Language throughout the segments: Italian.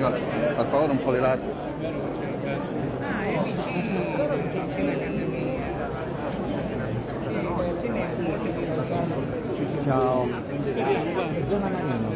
signora, per favore un po' di latte. Ah, è vicino, c'è la casa mia. Ce n'è qui. Ciao. Zona Marino.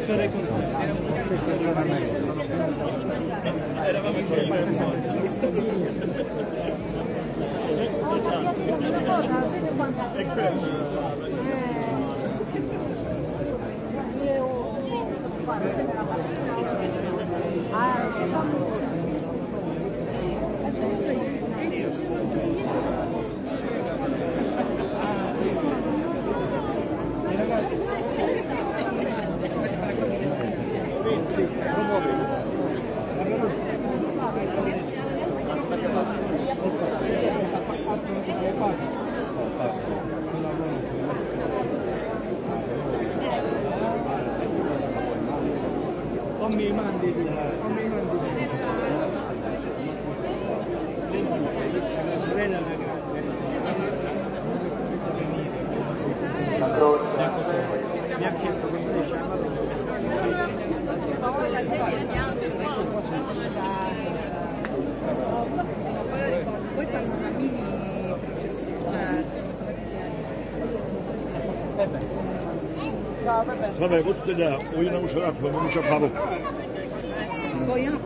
Stessa zona Marino. O mi mandi tu, o mi mandi tu. C'è la sorella da grande. Mi ha chiesto che mi chiama Quella sedia bianca poi fanno una mini processione. Vabbè, questo è già, o io non ce l'ho, come non ce l'ho. Poi ah,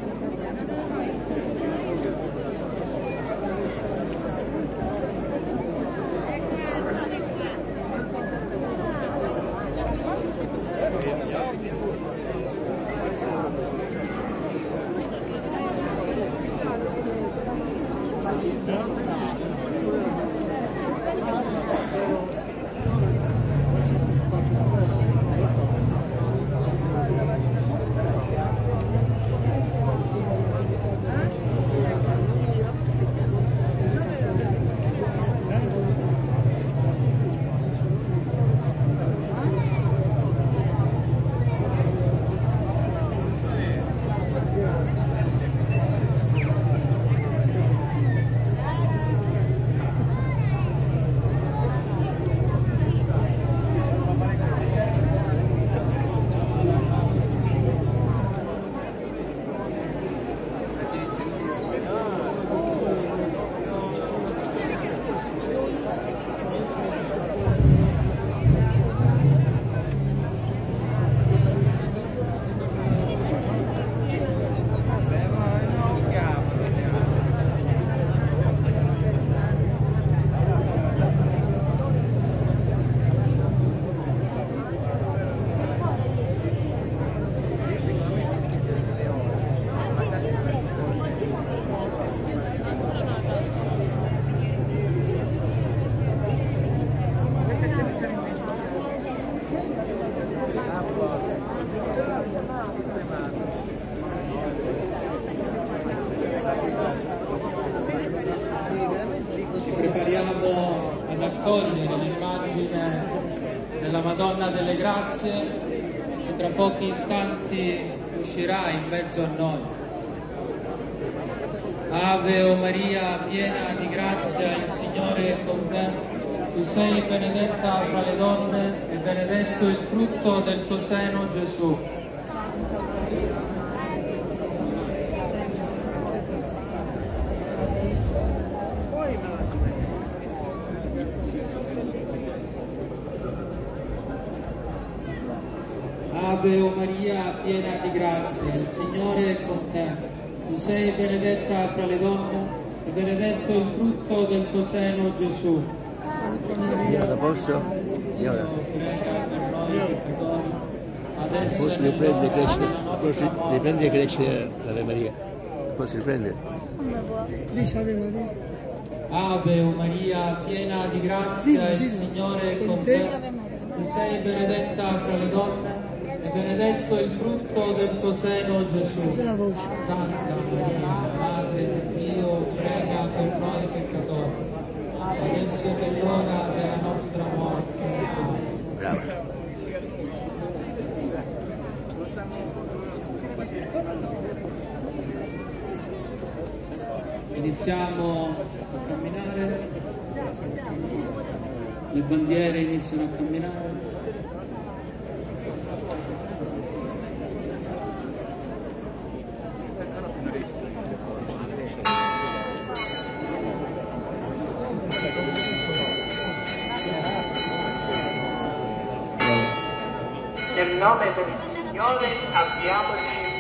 Ci prepariamo ad accogliere l'immagine della Madonna Grazie che tra pochi istanti uscirà in mezzo a noi. Ave o Maria, piena di grazia, il Signore è con te. Tu sei benedetta fra le donne e benedetto il frutto del tuo seno, Gesù. Ave o Maria, piena di grazia, il Signore è con te. Tu sei benedetta fra le donne e benedetto il frutto del tuo seno, Gesù. Signora, posso? Signora, Prega per noi peccatori, adesso posso e crescere? riprendere e crescere l'Ave Maria? Posso riprendere? Dice Ave Maria. Ave o Maria, piena di grazia, il Signore è con te. Tu sei benedetta fra le donne e benedetto il frutto del tuo seno, Gesù. Santa Maria, Madre di Dio, prega per noi peccatori, adesso che è l'ora della nostra morte. Amen. Iniziamo a camminare, le bandiere iniziano a camminare. Nel nome del Signore abbiamoci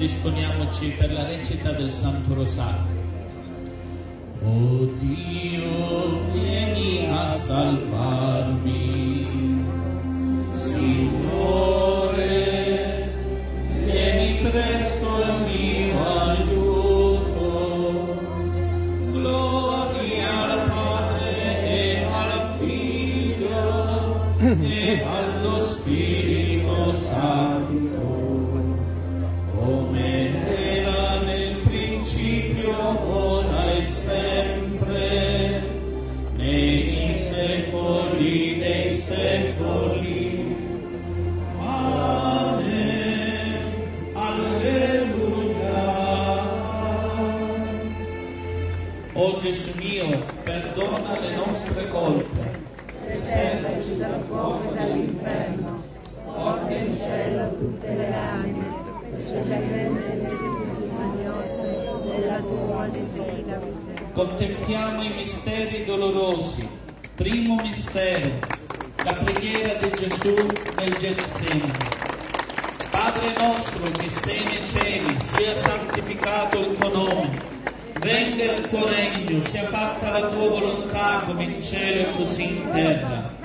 Disponiamoci per la recita del Santo Rosario. Oh Dio, vieni a salvarmi. Signore, vieni presto in mio aiuto. Gloria al Padre e al Figlio e allo Contempliamo i misteri dolorosi. Primo mistero, la preghiera di Gesù nel Getsemani. Padre nostro che sei nei cieli, sia santificato il tuo nome. Venga il tuo regno, sia fatta la tua volontà come in cielo e così in terra.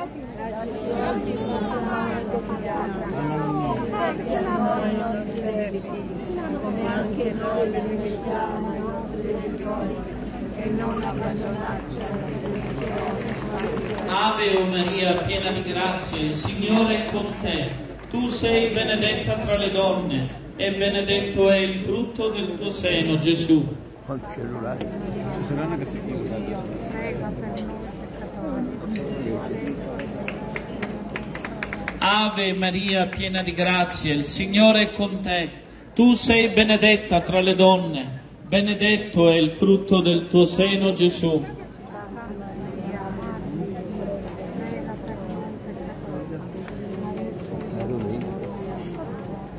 anche noi rimettiamo i nostri debitori, non abbandonarci alla tentazione, Ave o Maria, piena di grazia, il Signore è con te. Tu sei benedetta tra le donne e benedetto è il frutto del tuo seno, Gesù. Quanti cellulari? Ci saranno che si Ave Maria, piena di grazia, il Signore è con te. Tu sei benedetta tra le donne, benedetto è il frutto del tuo seno, Gesù.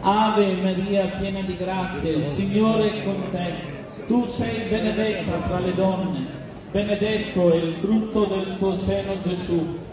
Ave Maria, piena di grazia, il Signore è con te. Tu sei benedetta tra le donne, benedetto è il frutto del tuo seno, Gesù.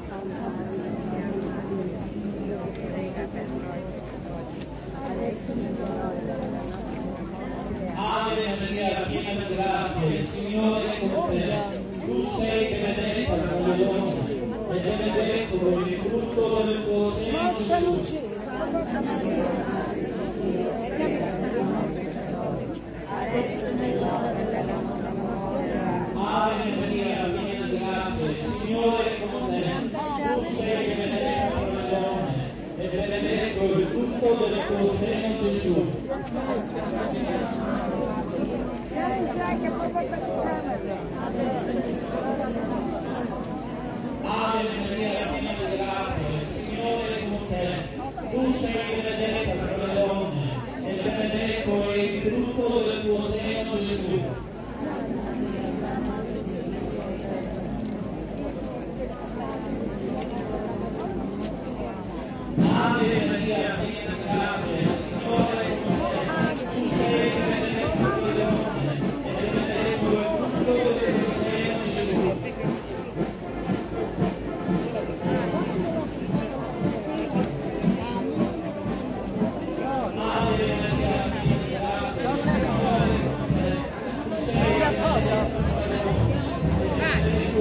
Да.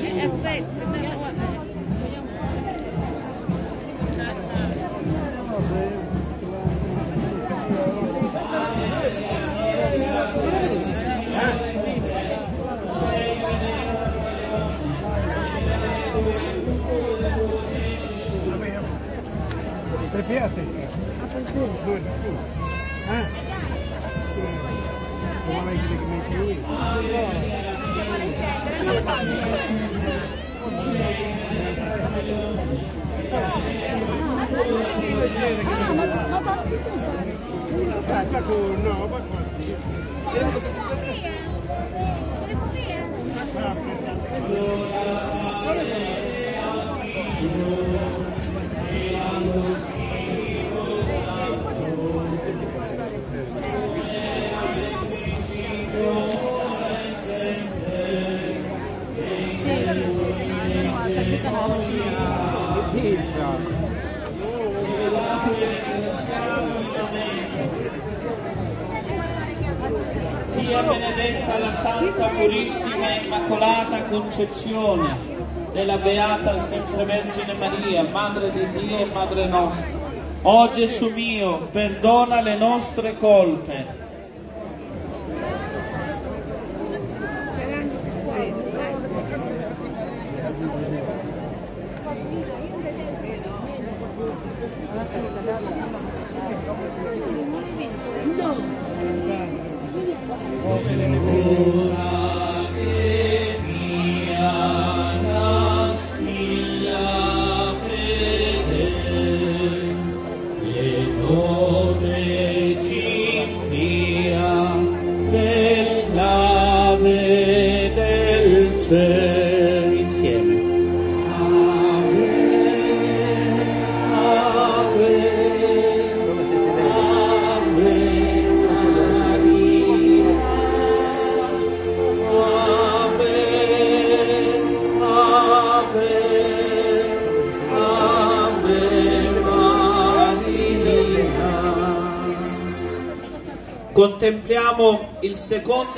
Эстейт, Препятствий. Huh? The one I did to make you eat. Ah, benedetta la Santa Purissima Immacolata Concezione della Beata Sempre Vergine Maria, Madre di Dio e Madre nostra. O Gesù mio, perdona le nostre colpe.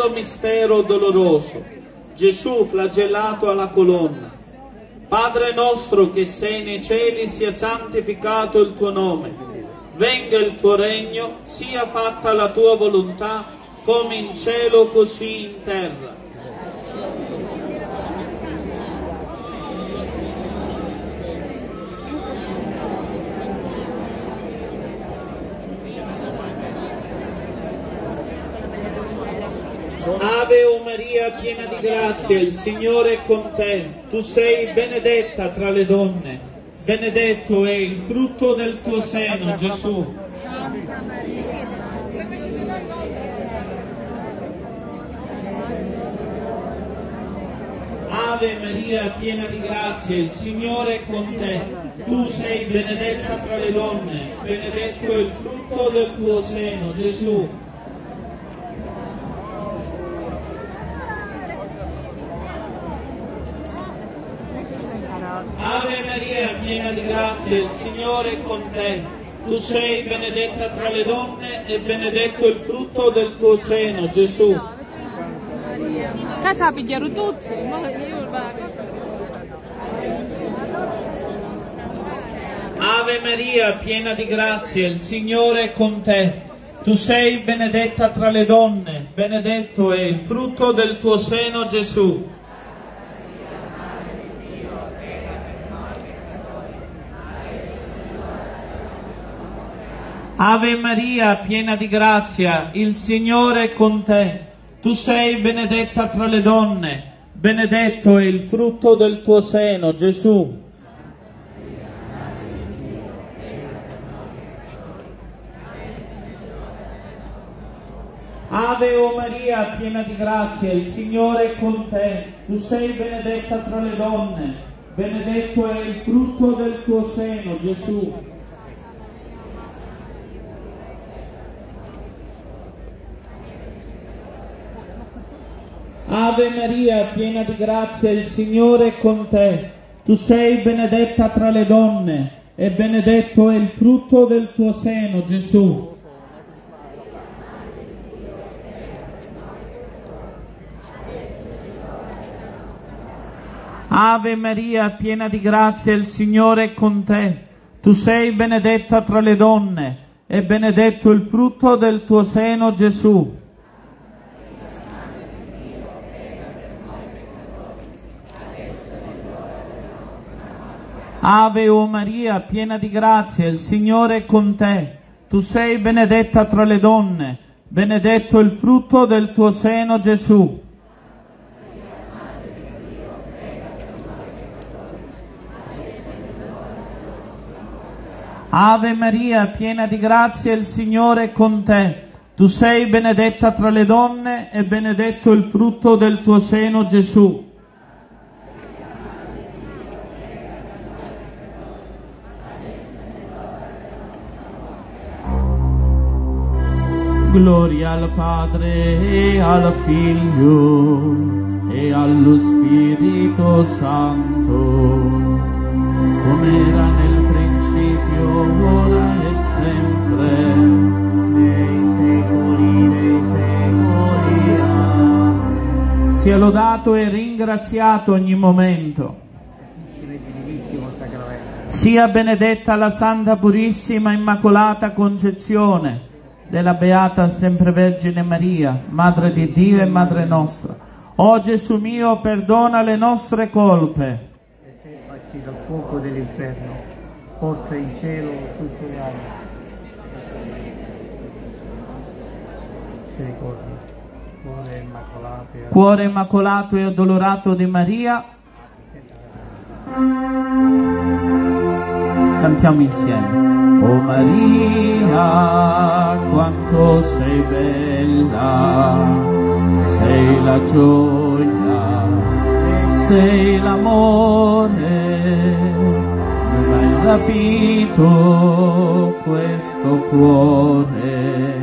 Secondo mistero doloroso, Gesù flagellato alla colonna. Padre nostro che sei nei cieli, sia santificato il tuo nome. Venga il tuo regno, sia fatta la tua volontà, come in cielo così in terra. Ave o Maria, piena di grazia, il Signore è con te. Tu sei benedetta tra le donne. Benedetto è il frutto del tuo seno, Gesù. Ave Maria, piena di grazia, il Signore è con te. Tu sei benedetta tra le donne. Benedetto è il frutto del tuo seno, Gesù. Ave Maria, piena di grazia, il Signore è con te. Tu sei benedetta tra le donne e benedetto il frutto del tuo seno, Gesù. Casa pigliano tutti. Ave Maria, piena di grazia, il Signore è con te. Tu sei benedetta tra le donne, benedetto è il frutto del tuo seno, Gesù. Ave Maria, piena di grazia, il Signore è con te. Tu sei benedetta tra le donne, benedetto è il frutto del tuo seno, Gesù. Ave o Maria, piena di grazia, il Signore è con te. Tu sei benedetta tra le donne, benedetto è il frutto del tuo seno, Gesù. Ave Maria, piena di grazia, il Signore è con te. Tu sei benedetta tra le donne e benedetto è il frutto del tuo seno, Gesù. Ave Maria, piena di grazia, il Signore è con te. Tu sei benedetta tra le donne e benedetto il frutto del tuo seno, Gesù. Ave o Maria, piena di grazia, il Signore è con te. Tu sei benedetta tra le donne, benedetto il frutto del tuo seno, Gesù. Ave Maria, piena di grazia, il Signore è con te. Tu sei benedetta tra le donne e benedetto il frutto del tuo seno, Gesù. Gloria al Padre e al Figlio e allo Spirito Santo, come era nel principio, ora e sempre, nei secoli dei secoli. Sia lodato e ringraziato ogni momento. Sia benedetta la Santa Purissima Immacolata Concezione della Beata Sempre Vergine Maria, Madre di Dio e Madre nostra. O Gesù mio, perdona le nostre colpe. e salvaci dal fuoco dell'inferno, porta in cielo tutte le anime. Misericordia, cuore immacolato e Cuore immacolato e addolorato di Maria. Cantiamo insieme. O Maria, quanto sei bella, sei la gioia, sei l'amore, mi hai rapito questo cuore,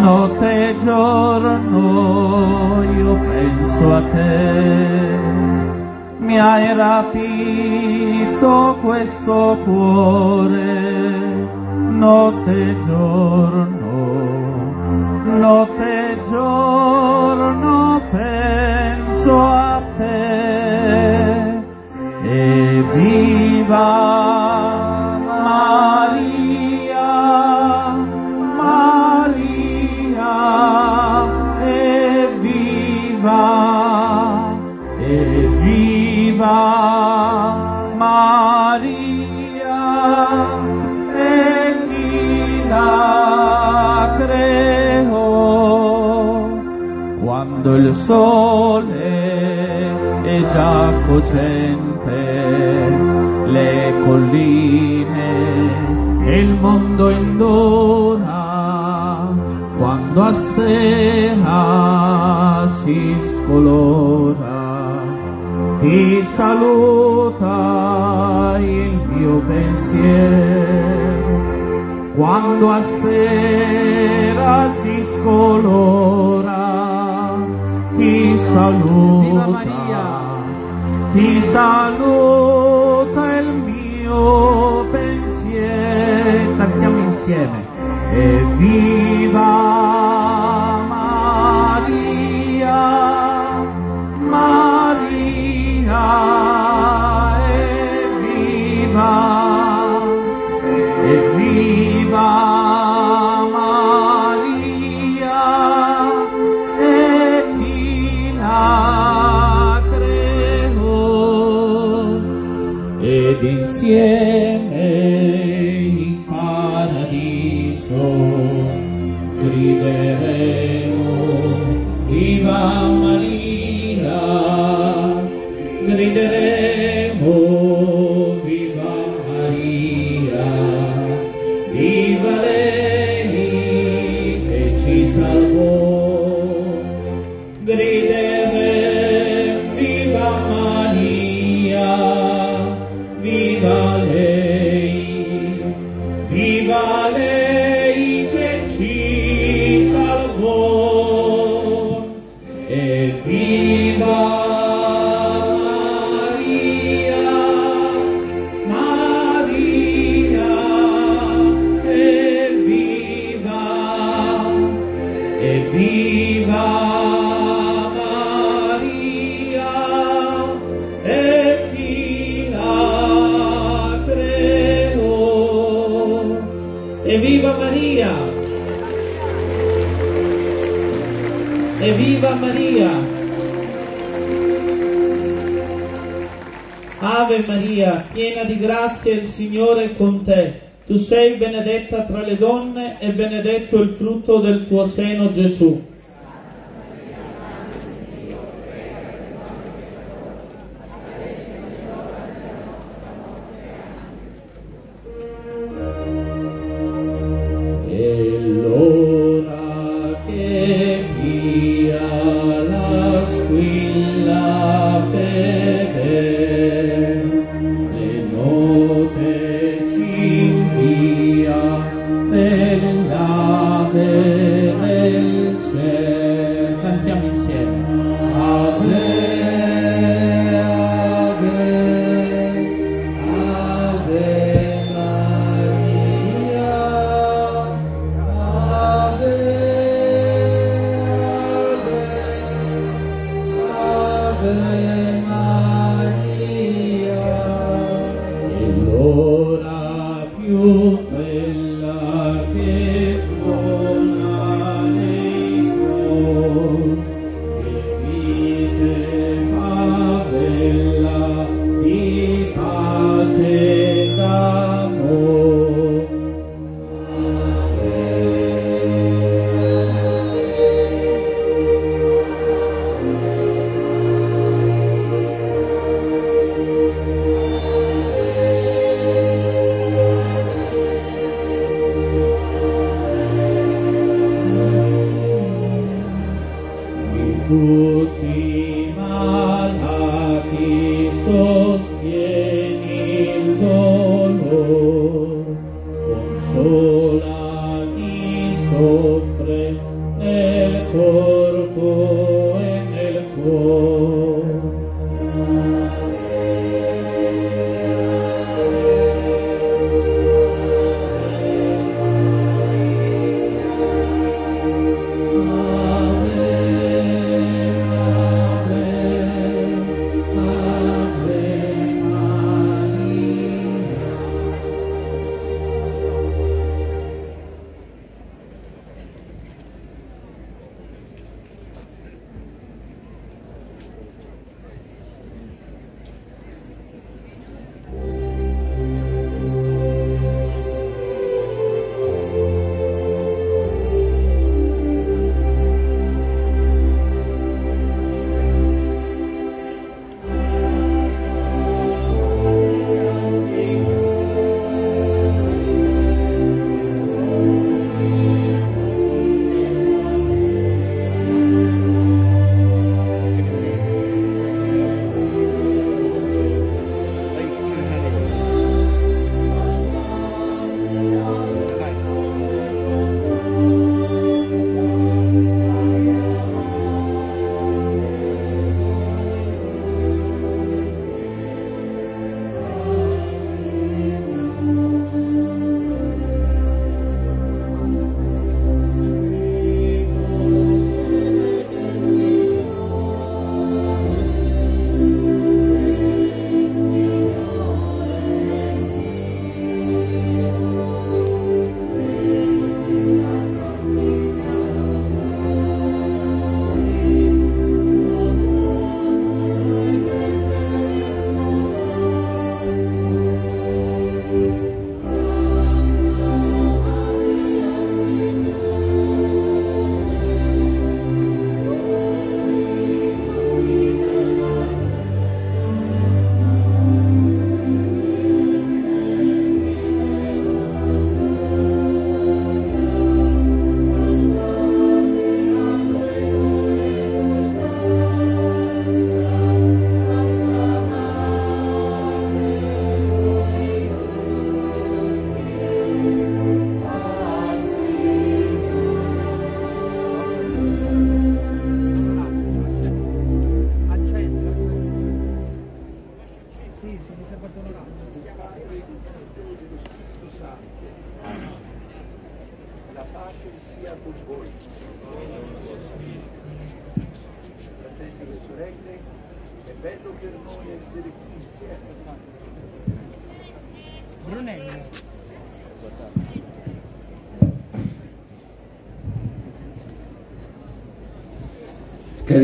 notte e giorno io penso a te mi hai rapito questo cuore, notte e giorno, notte e giorno penso a te. E viva Maria, viva Maria e chi la creò. Quando il sole è già cocente le colline e il mondo indora quando a sera si scolora ti saluta il mio pensiero. Quando a sera si scolora ti saluta. Ti saluta il mio pensiero. Cantiamo insieme. E grazia il Signore è con te. Tu sei benedetta tra le donne e benedetto il frutto del tuo seno Gesù.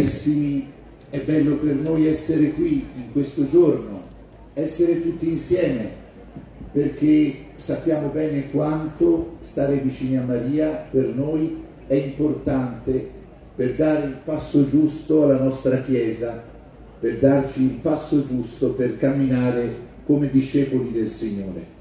Carissimi, è bello per noi essere qui in questo giorno, essere tutti insieme, perché sappiamo bene quanto stare vicini a Maria per noi è importante per dare il passo giusto alla nostra Chiesa, per darci il passo giusto per camminare come discepoli del Signore.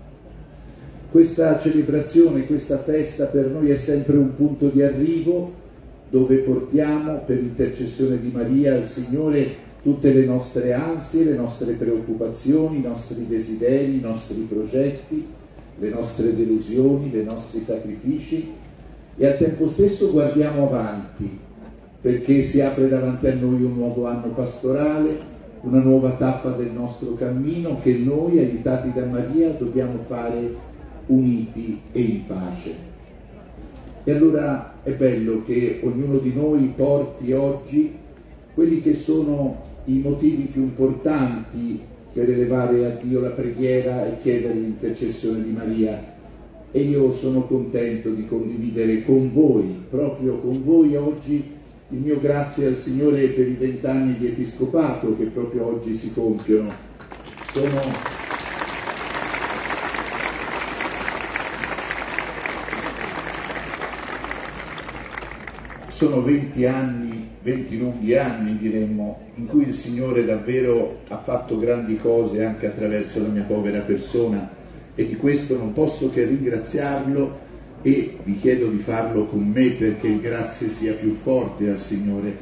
Questa celebrazione, questa festa per noi è sempre un punto di arrivo dove portiamo per intercessione di Maria al Signore tutte le nostre ansie, le nostre preoccupazioni, i nostri desideri, i nostri progetti, le nostre delusioni, i nostri sacrifici e al tempo stesso guardiamo avanti perché si apre davanti a noi un nuovo anno pastorale, una nuova tappa del nostro cammino che noi, aiutati da Maria, dobbiamo fare uniti e in pace. E allora è bello che ognuno di noi porti oggi quelli che sono i motivi più importanti per elevare a Dio la preghiera e chiedere l'intercessione di Maria. E io sono contento di condividere con voi, proprio con voi oggi, il mio grazie al Signore per i vent'anni di episcopato che proprio oggi si compiono. Sono sono 20 anni, 20 lunghi anni diremmo, in cui il Signore davvero ha fatto grandi cose anche attraverso la mia povera persona e di questo non posso che ringraziarlo e vi chiedo di farlo con me perché il grazie sia più forte al Signore.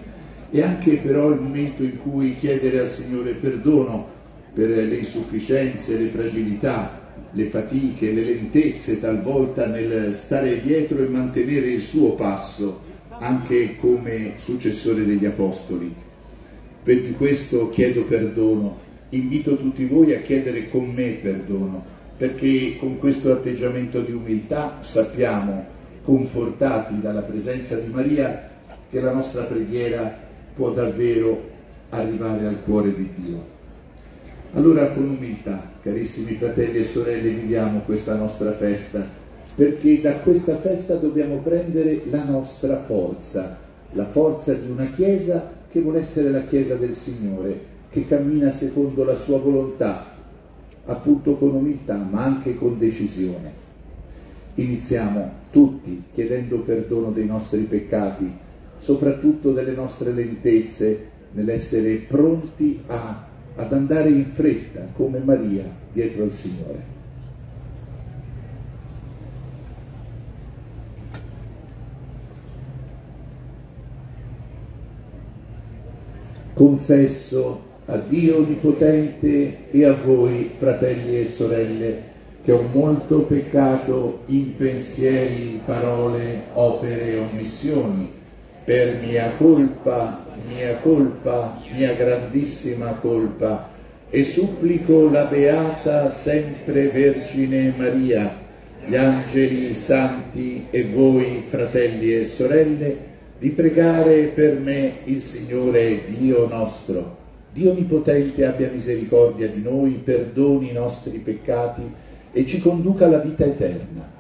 E anche però il momento in cui chiedere al Signore perdono per le insufficienze, le fragilità, le fatiche, le lentezze talvolta nel stare dietro e mantenere il suo passo anche come successore degli Apostoli. Per questo chiedo perdono, invito tutti voi a chiedere con me perdono, perché con questo atteggiamento di umiltà sappiamo, confortati dalla presenza di Maria, che la nostra preghiera può davvero arrivare al cuore di Dio. Allora con umiltà, carissimi fratelli e sorelle, viviamo questa nostra festa perché da questa festa dobbiamo prendere la nostra forza, la forza di una Chiesa che vuole essere la Chiesa del Signore, che cammina secondo la sua volontà, appunto con umiltà, ma anche con decisione. Iniziamo tutti chiedendo perdono dei nostri peccati, soprattutto delle nostre lentezze, nell'essere pronti a, ad andare in fretta come Maria dietro al Signore. Confesso a Dio Onnipotente e a voi, fratelli e sorelle, che ho molto peccato in pensieri, parole, opere e omissioni, per mia colpa, mia colpa, mia grandissima colpa, e supplico la Beata sempre Vergine Maria, gli angeli, santi e voi, fratelli e sorelle, di pregare per me il Signore Dio nostro. Dio Onnipotente abbia misericordia di noi, perdoni i nostri peccati e ci conduca alla vita eterna.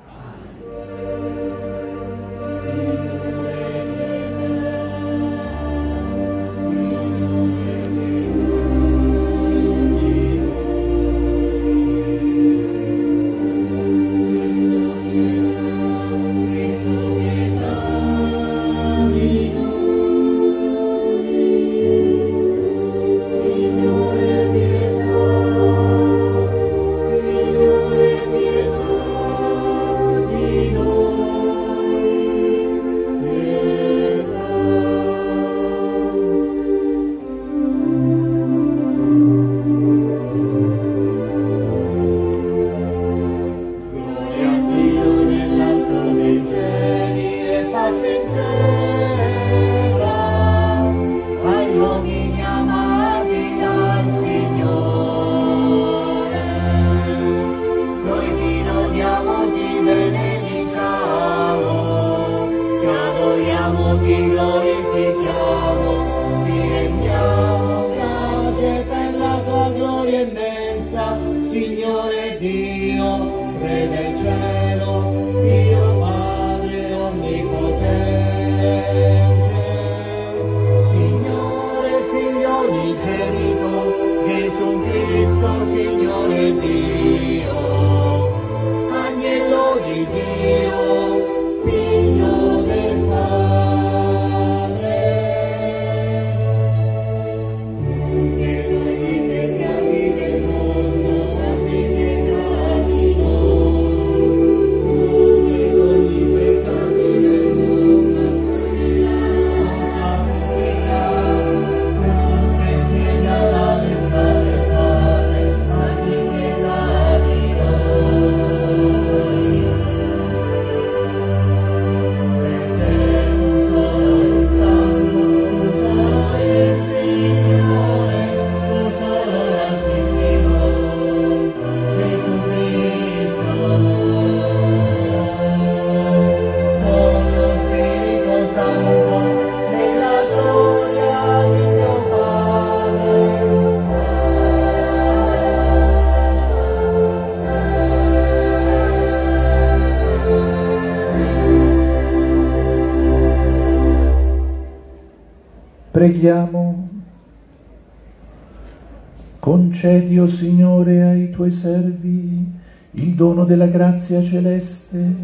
Della grazia celeste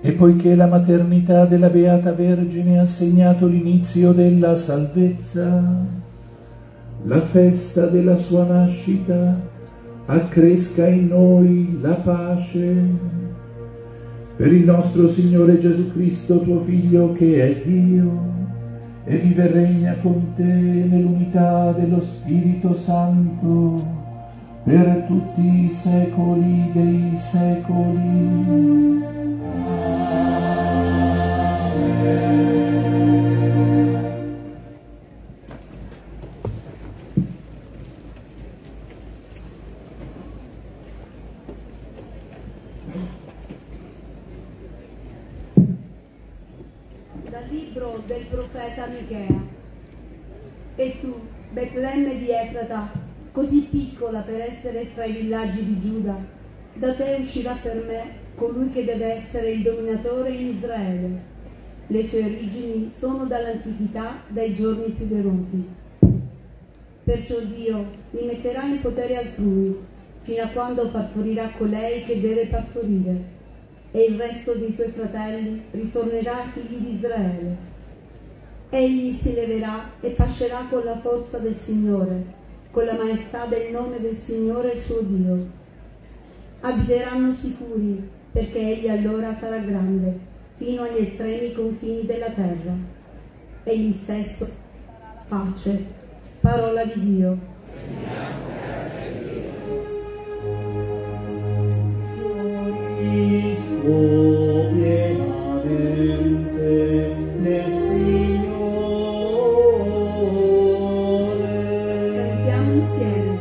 e poiché la maternità della Beata Vergine ha segnato l'inizio della salvezza, la festa della sua nascita accresca in noi la pace. Per il nostro Signore Gesù Cristo, tuo Figlio, che è Dio e vive e regna con te nell'unità dello Spirito Santo per tutti i secoli dei secoli. Dal libro del profeta Michea. E tu, Betlemme di Efrata, così piccola per essere fra i villaggi di Giuda, da te uscirà per me colui che deve essere il dominatore in Israele. Le sue origini sono dall'antichità, dai giorni più venuti. Perciò Dio li metterà in potere altrui, fino a quando partorirà colei che deve partorire e il resto dei tuoi fratelli ritornerà figli di Israele. Egli si leverà e pascerà con la forza del Signore, con la maestà del nome del Signore suo Dio. Abiteranno sicuri, perché egli allora sarà grande, fino agli estremi confini della terra. Egli stesso pace. Parola di Dio. Cristo Cantiamo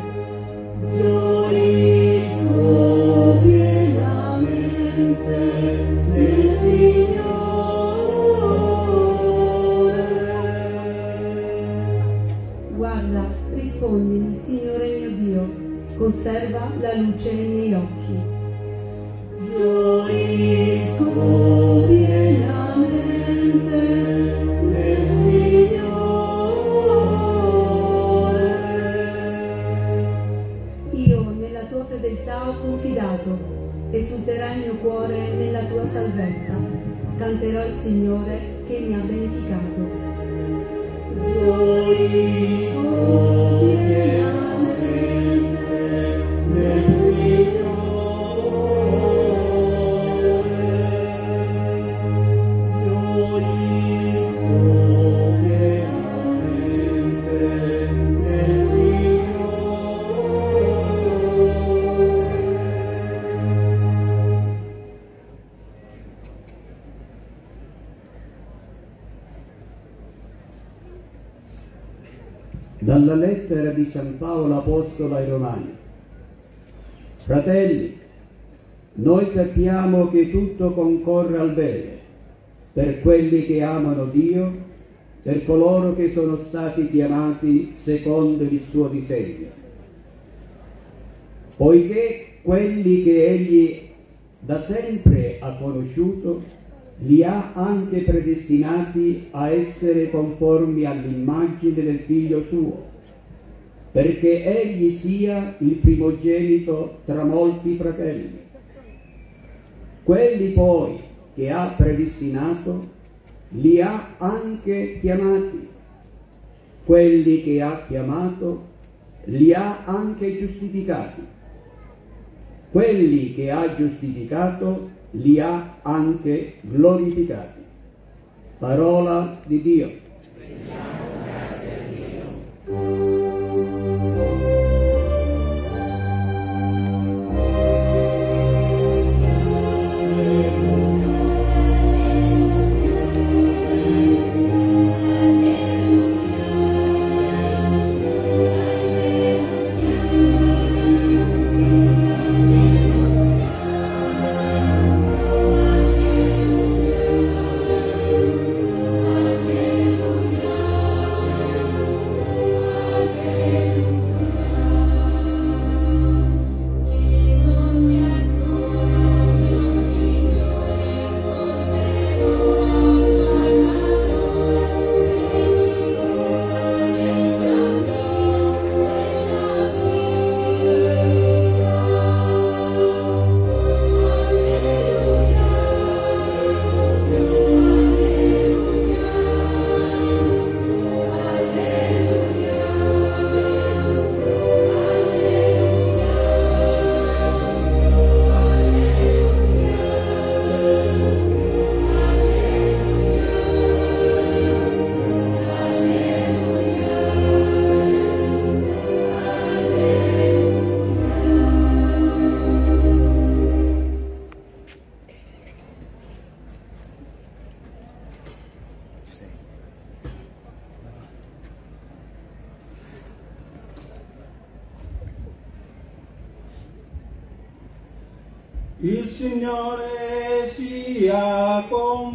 Paolo Apostolo ai Romani. Fratelli, noi sappiamo che tutto concorre al bene per quelli che amano Dio, per coloro che sono stati chiamati secondo il suo disegno. Poiché quelli che egli da sempre ha conosciuto, li ha anche predestinati a essere conformi all'immagine del figlio suo, perché egli sia il primogenito tra molti fratelli. Quelli poi che ha predestinato, li ha anche chiamati. Quelli che ha chiamato, li ha anche giustificati. Quelli che ha giustificato, li ha anche glorificati. Parola di Dio.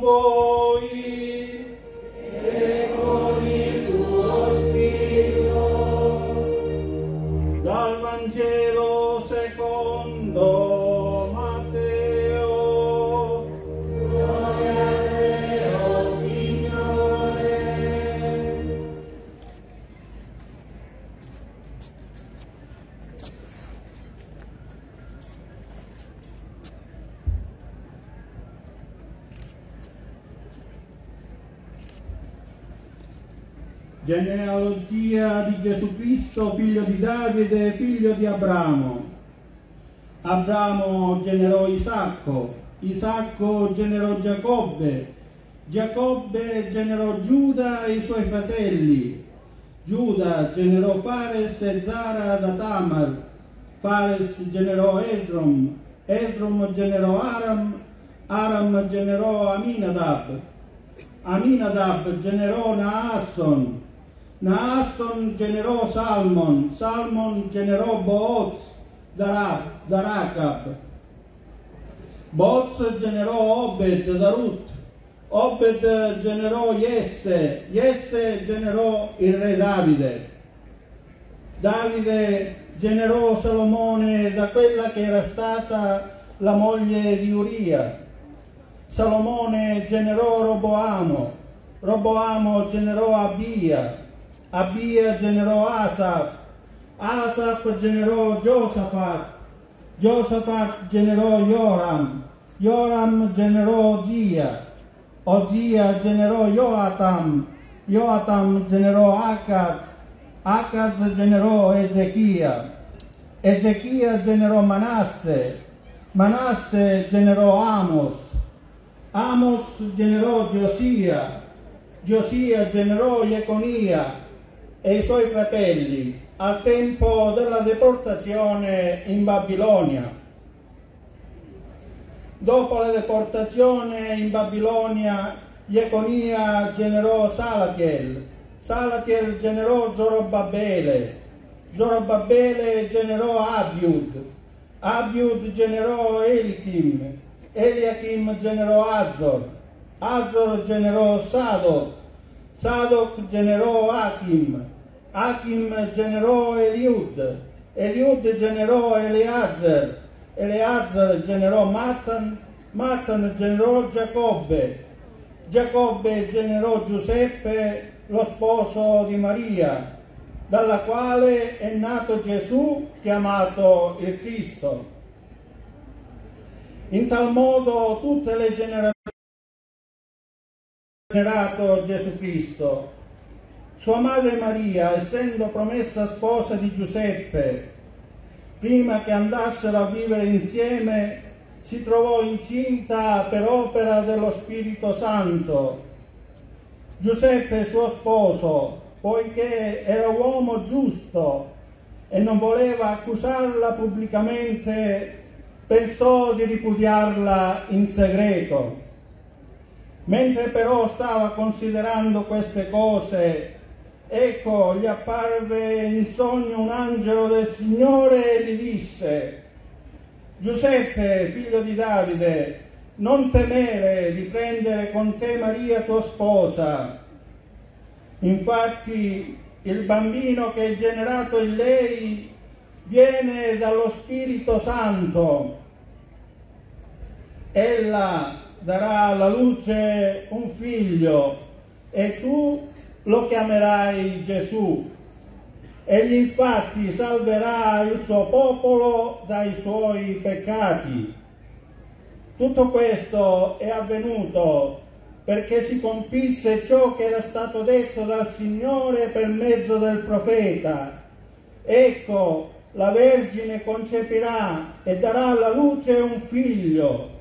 Voi Cristo, figlio di Davide, figlio di Abramo. Abramo generò Isacco, Isacco generò Giacobbe, Giacobbe generò Giuda e i suoi fratelli. Giuda generò Fares e Zara da Tamar, Fares generò Esrom, Esrom generò Aram, Aram generò Aminadab, Aminadab generò Naasson, Naasson generò Salmon, Salmon generò Booz da, Racab, Booz generò Obed da Ruth, Obed generò Jesse, Jesse generò il re Davide, Davide generò Salomone da quella che era stata la moglie di Uria, Salomone generò Roboamo, Roboamo generò Abia, Abia generò Asaf, Asaf generò Giosafat, Giosafat generò Joram, Joram generò Ozia, Ozia generò Joatam, Joatam generò Acaz, Acaz generò Ezechia, Ezechia generò Manasse, Manasse generò Amos, Amos generò Giosia, Giosia generò Jeconia e i suoi fratelli al tempo della deportazione in Babilonia. Dopo la deportazione in Babilonia, Jeconia generò Salatiel, Salatiel generò Zorobabele, Zorobabele generò Abiud, Abiud generò Elichim, Eliachim generò Azor, Azor generò Sadok, Sadok generò Achim, Achim generò Eliud, Eliud generò Eleazar, Eleazar generò Matan, Matan generò Giacobbe, Giacobbe generò Giuseppe, lo sposo di Maria, dalla quale è nato Gesù chiamato il Cristo. In tal modo tutte le generazioni generato Gesù Cristo. Sua madre Maria, essendo promessa sposa di Giuseppe, prima che andassero a vivere insieme, si trovò incinta per opera dello Spirito Santo. Giuseppe, suo sposo, poiché era uomo giusto e non voleva accusarla pubblicamente, pensò di ripudiarla in segreto. Mentre però stava considerando queste cose, ecco gli apparve in sogno un angelo del Signore e gli disse, Giuseppe, figlio di Davide, non temere di prendere con te Maria tua sposa. Infatti il bambino che è generato in lei viene dallo Spirito Santo. Ella darà alla luce un figlio e tu lo chiamerai Gesù. Egli infatti salverà il suo popolo dai suoi peccati. Tutto questo è avvenuto perché si compisse ciò che era stato detto dal Signore per mezzo del profeta. Ecco, la Vergine concepirà e darà alla luce un figlio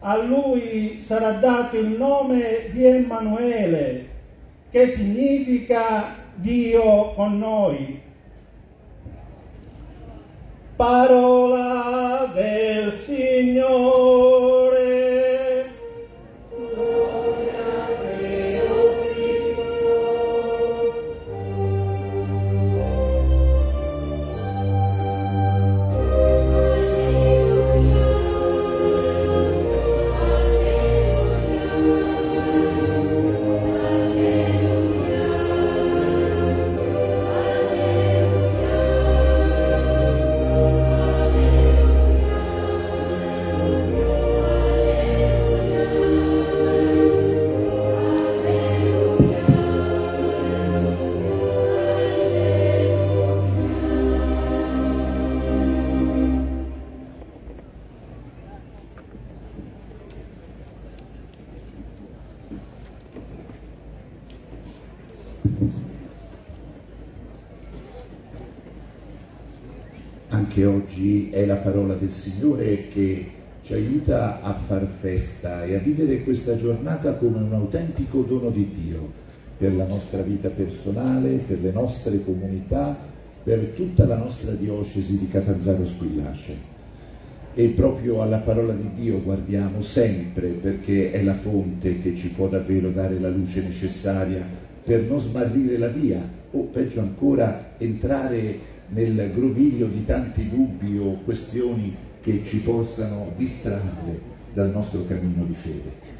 a lui sarà dato il nome di Emanuele, che significa Dio con noi. Parola del Signore. Oggi è la parola del Signore che ci aiuta a far festa e a vivere questa giornata come un autentico dono di Dio per la nostra vita personale, per le nostre comunità, per tutta la nostra diocesi di Catanzaro Squillace. E proprio alla parola di Dio guardiamo sempre perché è la fonte che ci può davvero dare la luce necessaria per non smarrire la via o peggio ancora entrare nel groviglio di tanti dubbi o questioni che ci possano distrarre dal nostro cammino di fede.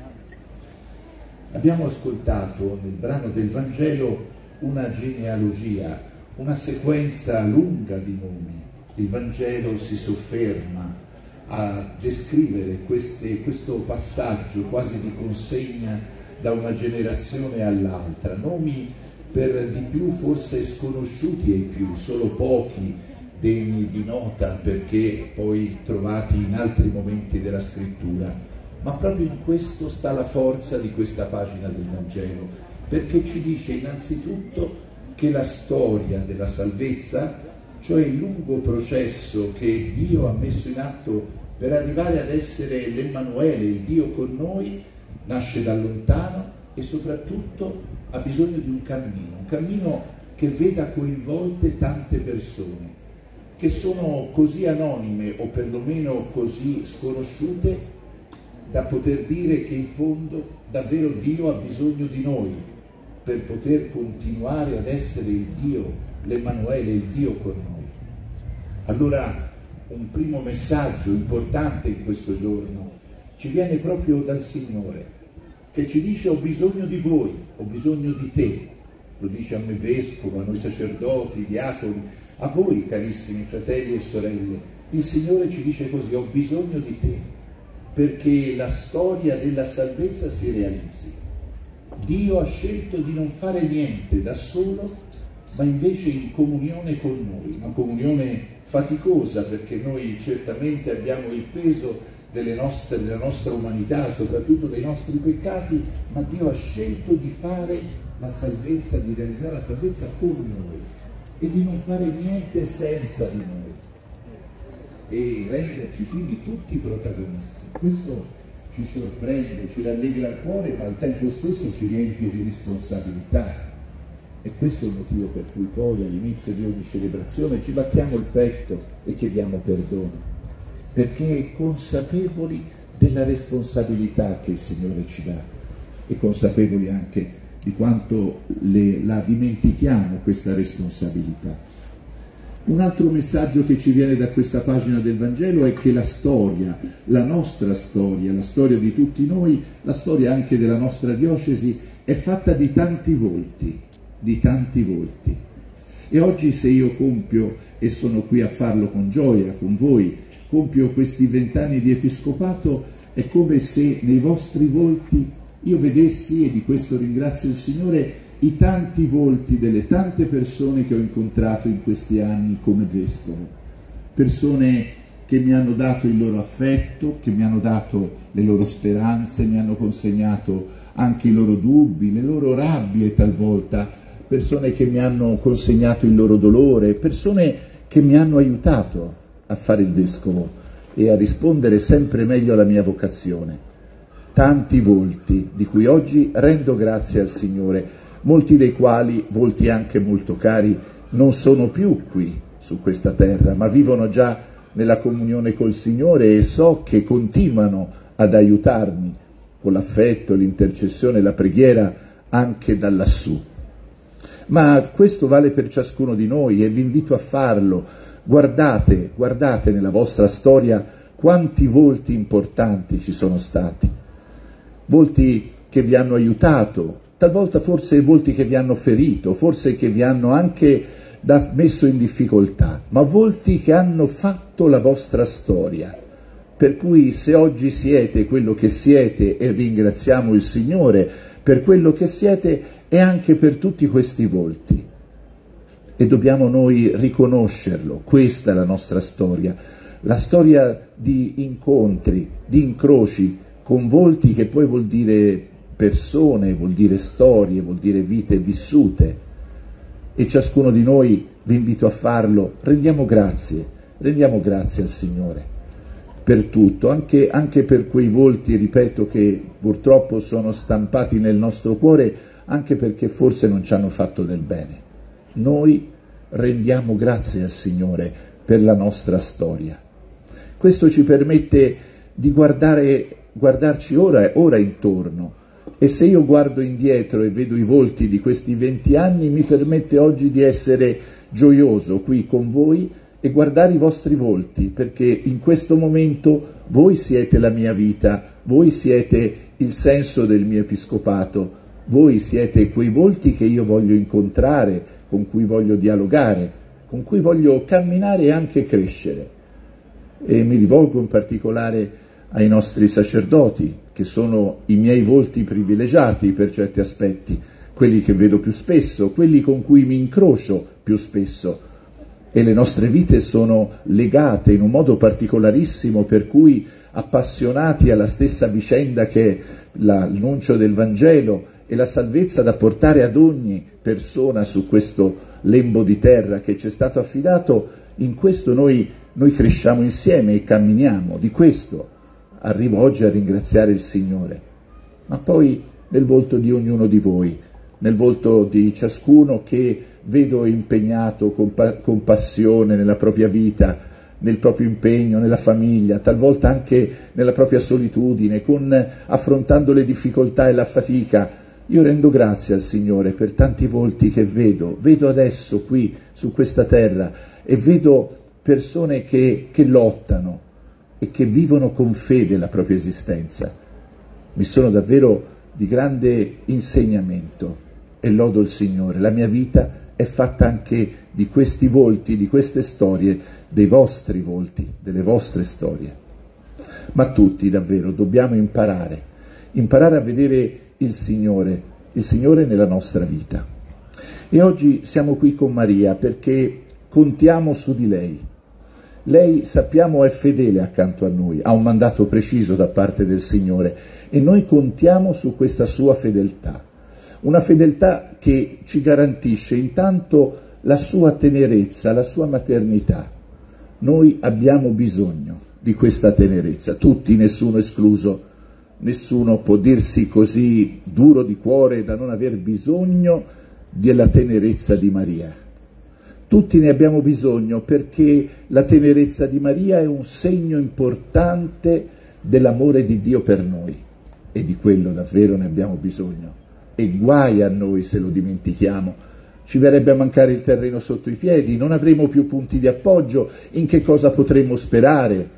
Abbiamo ascoltato nel brano del Vangelo una genealogia, una sequenza lunga di nomi. Il Vangelo si sofferma a descrivere queste, questo passaggio quasi di consegna da una generazione all'altra, nomi per di più forse sconosciuti ai più, solo pochi degni di nota perché poi trovati in altri momenti della scrittura. Ma proprio in questo sta la forza di questa pagina del Vangelo, perché ci dice innanzitutto che la storia della salvezza, cioè il lungo processo che Dio ha messo in atto per arrivare ad essere l'Emmanuele, il Dio con noi, nasce da lontano e soprattutto ha bisogno di un cammino, un cammino che veda coinvolte tante persone, che sono così anonime o perlomeno così sconosciute da poter dire che in fondo davvero Dio ha bisogno di noi per poter continuare ad essere il Dio, l'Emanuele, il Dio con noi. Allora un primo messaggio importante in questo giorno ci viene proprio dal Signore che ci dice ho bisogno di voi, ho bisogno di te, lo dice a me vescovo, a noi sacerdoti, diaconi, a voi carissimi fratelli e sorelle, il Signore ci dice così, ho bisogno di te, perché la storia della salvezza si realizzi. Dio ha scelto di non fare niente da solo ma invece in comunione con noi, una comunione faticosa perché noi certamente abbiamo il peso nostre, della nostra umanità, soprattutto dei nostri peccati, ma Dio ha scelto di fare la salvezza, di realizzare la salvezza con noi e di non fare niente senza di noi e renderci quindi tutti protagonisti. Questo ci sorprende, ci rallegra il cuore, ma al tempo stesso ci riempie di responsabilità. E questo è il motivo per cui poi all'inizio di ogni celebrazione ci battiamo il petto e chiediamo perdono, perché consapevoli della responsabilità che il Signore ci dà e consapevoli anche di quanto le, la dimentichiamo questa responsabilità. Un altro messaggio che ci viene da questa pagina del Vangelo è che la storia, la nostra storia, la storia di tutti noi, la storia anche della nostra diocesi, è fatta di tanti volti, di tanti volti. E oggi se io compio, e sono qui a farlo con gioia, con voi, compio questi vent'anni di episcopato, è come se nei vostri volti io vedessi, e di questo ringrazio il Signore, i tanti volti delle tante persone che ho incontrato in questi anni come vescovo, persone che mi hanno dato il loro affetto, che mi hanno dato le loro speranze, mi hanno consegnato anche i loro dubbi, le loro rabbie talvolta, persone che mi hanno consegnato il loro dolore, persone che mi hanno aiutato a fare il vescovo e a rispondere sempre meglio alla mia vocazione. Tanti volti di cui oggi rendo grazie al Signore molti dei quali, volti anche molto cari, non sono più qui su questa terra, ma vivono già nella comunione col Signore e so che continuano ad aiutarmi con l'affetto, l'intercessione, la preghiera anche da lassù. Ma questo vale per ciascuno di noi e vi invito a farlo. Guardate, guardate nella vostra storia quanti volti importanti ci sono stati, volti che vi hanno aiutato, talvolta forse volti che vi hanno ferito, forse che vi hanno anche messo in difficoltà, ma volti che hanno fatto la vostra storia. Per cui se oggi siete quello che siete e ringraziamo il Signore per quello che siete, è anche per tutti questi volti. E dobbiamo noi riconoscerlo, questa è la nostra storia, la storia di incontri, di incroci con volti che poi vuol dire persone, vuol dire storie, vuol dire vite vissute. E ciascuno di noi, vi invito a farlo, rendiamo grazie, rendiamo grazie al Signore per tutto, anche, anche per quei volti, ripeto, che purtroppo sono stampati nel nostro cuore, anche perché forse non ci hanno fatto del bene. Noi rendiamo grazie al Signore per la nostra storia. Questo ci permette di guardare, guardarci ora, ora intorno, e se io guardo indietro e vedo i volti di questi venti anni, mi permette oggi di essere gioioso qui con voi e guardare i vostri volti, perché in questo momento voi siete la mia vita, voi siete il senso del mio episcopato, voi siete quei volti che io voglio incontrare, con cui voglio dialogare, con cui voglio camminare e anche crescere. E mi rivolgo in particolare ai nostri sacerdoti, che sono i miei volti privilegiati per certi aspetti, quelli che vedo più spesso, quelli con cui mi incrocio più spesso. E le nostre vite sono legate in un modo particolarissimo per cui appassionati alla stessa vicenda che l'annuncio del Vangelo e la salvezza da portare ad ogni persona su questo lembo di terra che ci è stato affidato, in questo noi, noi cresciamo insieme e camminiamo, di questo arrivo oggi a ringraziare il Signore, ma poi nel volto di ognuno di voi, nel volto di ciascuno che vedo impegnato con, pa- con passione nella propria vita, nel proprio impegno, nella famiglia, talvolta anche nella propria solitudine, con, affrontando le difficoltà e la fatica. Io rendo grazie al Signore per tanti volti che vedo, vedo adesso qui su questa terra e vedo persone che, che lottano, e che vivono con fede la propria esistenza. Mi sono davvero di grande insegnamento e lodo il Signore. La mia vita è fatta anche di questi volti, di queste storie, dei vostri volti, delle vostre storie. Ma tutti davvero dobbiamo imparare, imparare a vedere il Signore, il Signore nella nostra vita. E oggi siamo qui con Maria perché contiamo su di lei. Lei sappiamo è fedele accanto a noi, ha un mandato preciso da parte del Signore e noi contiamo su questa sua fedeltà. Una fedeltà che ci garantisce intanto la sua tenerezza, la sua maternità. Noi abbiamo bisogno di questa tenerezza, tutti, nessuno escluso. Nessuno può dirsi così duro di cuore da non aver bisogno della tenerezza di Maria. Tutti ne abbiamo bisogno perché la tenerezza di Maria è un segno importante dell'amore di Dio per noi e di quello davvero ne abbiamo bisogno. E guai a noi se lo dimentichiamo. Ci verrebbe a mancare il terreno sotto i piedi, non avremo più punti di appoggio, in che cosa potremmo sperare?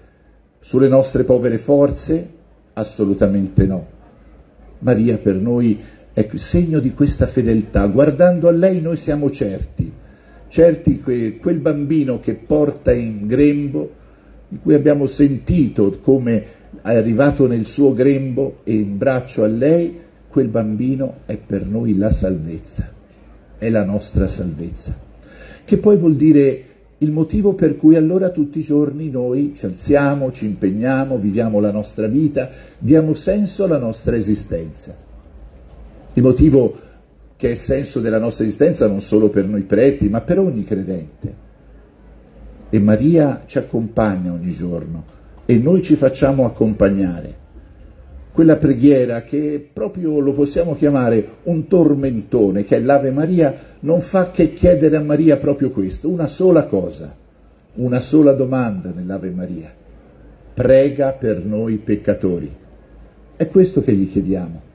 Sulle nostre povere forze? Assolutamente no. Maria per noi è segno di questa fedeltà. Guardando a lei noi siamo certi, certi che quel bambino che porta in grembo, di cui abbiamo sentito come è arrivato nel suo grembo e in braccio a lei, quel bambino è per noi la salvezza, è la nostra salvezza. Che poi vuol dire il motivo per cui allora tutti i giorni noi ci alziamo, ci impegniamo, viviamo la nostra vita, diamo senso alla nostra esistenza. Il motivo che è senso della nostra esistenza non solo per noi preti, ma per ogni credente. E Maria ci accompagna ogni giorno e noi ci facciamo accompagnare. Quella preghiera che proprio lo possiamo chiamare un tormentone, che è l'Ave Maria, non fa che chiedere a Maria proprio questo, una sola cosa, una sola domanda nell'Ave Maria. Prega per noi peccatori. È questo che gli chiediamo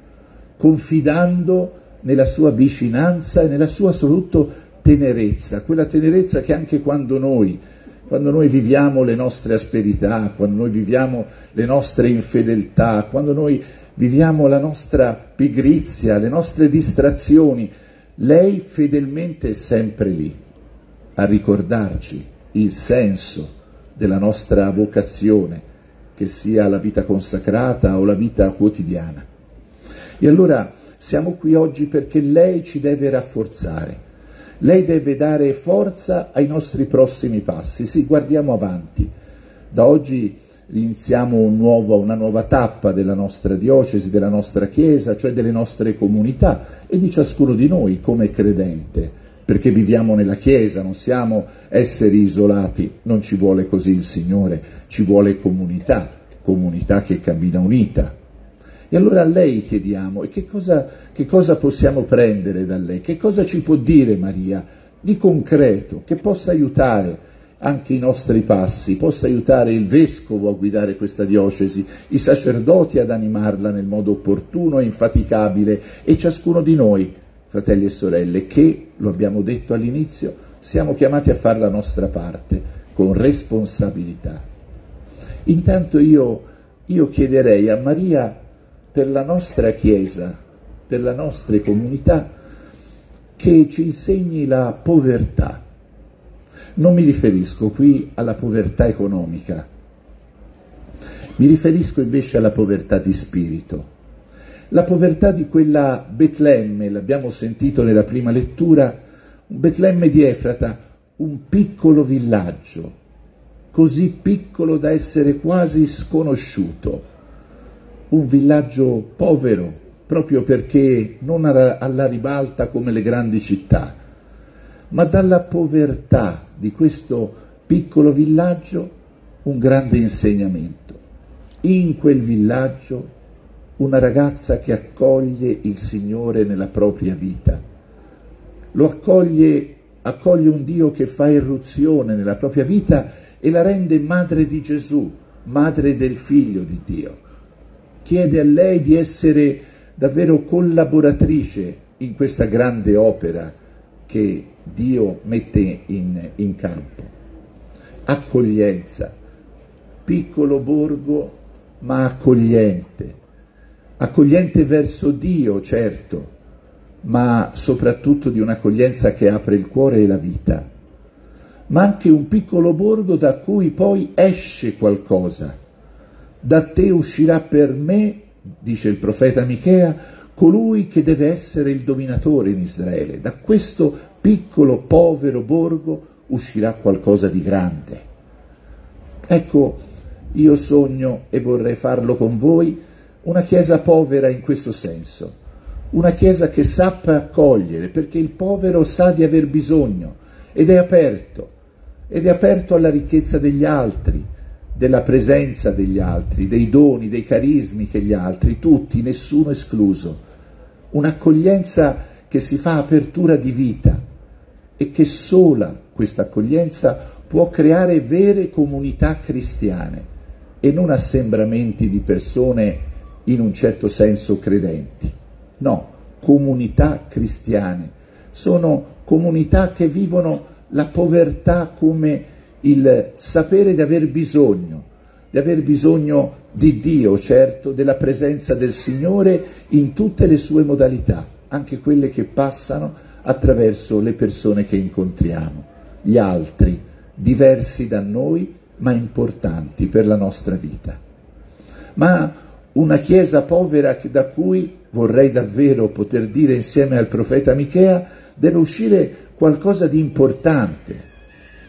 confidando nella sua vicinanza e nella sua soprattutto tenerezza, quella tenerezza che anche quando noi, quando noi viviamo le nostre asperità, quando noi viviamo le nostre infedeltà, quando noi viviamo la nostra pigrizia, le nostre distrazioni, lei fedelmente è sempre lì a ricordarci il senso della nostra vocazione, che sia la vita consacrata o la vita quotidiana. E allora siamo qui oggi perché lei ci deve rafforzare, lei deve dare forza ai nostri prossimi passi. Sì, guardiamo avanti. Da oggi iniziamo un nuovo, una nuova tappa della nostra diocesi, della nostra Chiesa, cioè delle nostre comunità e di ciascuno di noi come credente, perché viviamo nella Chiesa, non siamo esseri isolati, non ci vuole così il Signore, ci vuole comunità, comunità che cammina unita, e allora a lei chiediamo, e che cosa, che cosa possiamo prendere da lei? Che cosa ci può dire Maria di concreto che possa aiutare anche i nostri passi, possa aiutare il vescovo a guidare questa diocesi, i sacerdoti ad animarla nel modo opportuno e infaticabile e ciascuno di noi, fratelli e sorelle, che, lo abbiamo detto all'inizio, siamo chiamati a fare la nostra parte con responsabilità. Intanto io, io chiederei a Maria per la nostra Chiesa, per la nostra comunità, che ci insegni la povertà. Non mi riferisco qui alla povertà economica, mi riferisco invece alla povertà di spirito. La povertà di quella Betlemme, l'abbiamo sentito nella prima lettura, un Betlemme di Efrata, un piccolo villaggio, così piccolo da essere quasi sconosciuto un villaggio povero, proprio perché non alla ribalta come le grandi città, ma dalla povertà di questo piccolo villaggio un grande insegnamento. In quel villaggio una ragazza che accoglie il Signore nella propria vita, lo accoglie, accoglie un Dio che fa irruzione nella propria vita e la rende madre di Gesù, madre del figlio di Dio chiede a lei di essere davvero collaboratrice in questa grande opera che Dio mette in, in campo. Accoglienza, piccolo borgo ma accogliente, accogliente verso Dio, certo, ma soprattutto di un'accoglienza che apre il cuore e la vita, ma anche un piccolo borgo da cui poi esce qualcosa da te uscirà per me, dice il profeta Michea, colui che deve essere il dominatore in Israele. Da questo piccolo, povero borgo uscirà qualcosa di grande. Ecco, io sogno e vorrei farlo con voi una chiesa povera in questo senso, una chiesa che sappia accogliere, perché il povero sa di aver bisogno ed è aperto, ed è aperto alla ricchezza degli altri, della presenza degli altri, dei doni, dei carismi che gli altri, tutti, nessuno escluso. Un'accoglienza che si fa apertura di vita e che sola questa accoglienza può creare vere comunità cristiane e non assembramenti di persone in un certo senso credenti. No, comunità cristiane. Sono comunità che vivono la povertà come il sapere di aver bisogno, di aver bisogno di Dio, certo, della presenza del Signore in tutte le sue modalità, anche quelle che passano attraverso le persone che incontriamo, gli altri, diversi da noi, ma importanti per la nostra vita. Ma una chiesa povera da cui vorrei davvero poter dire insieme al profeta Michea deve uscire qualcosa di importante,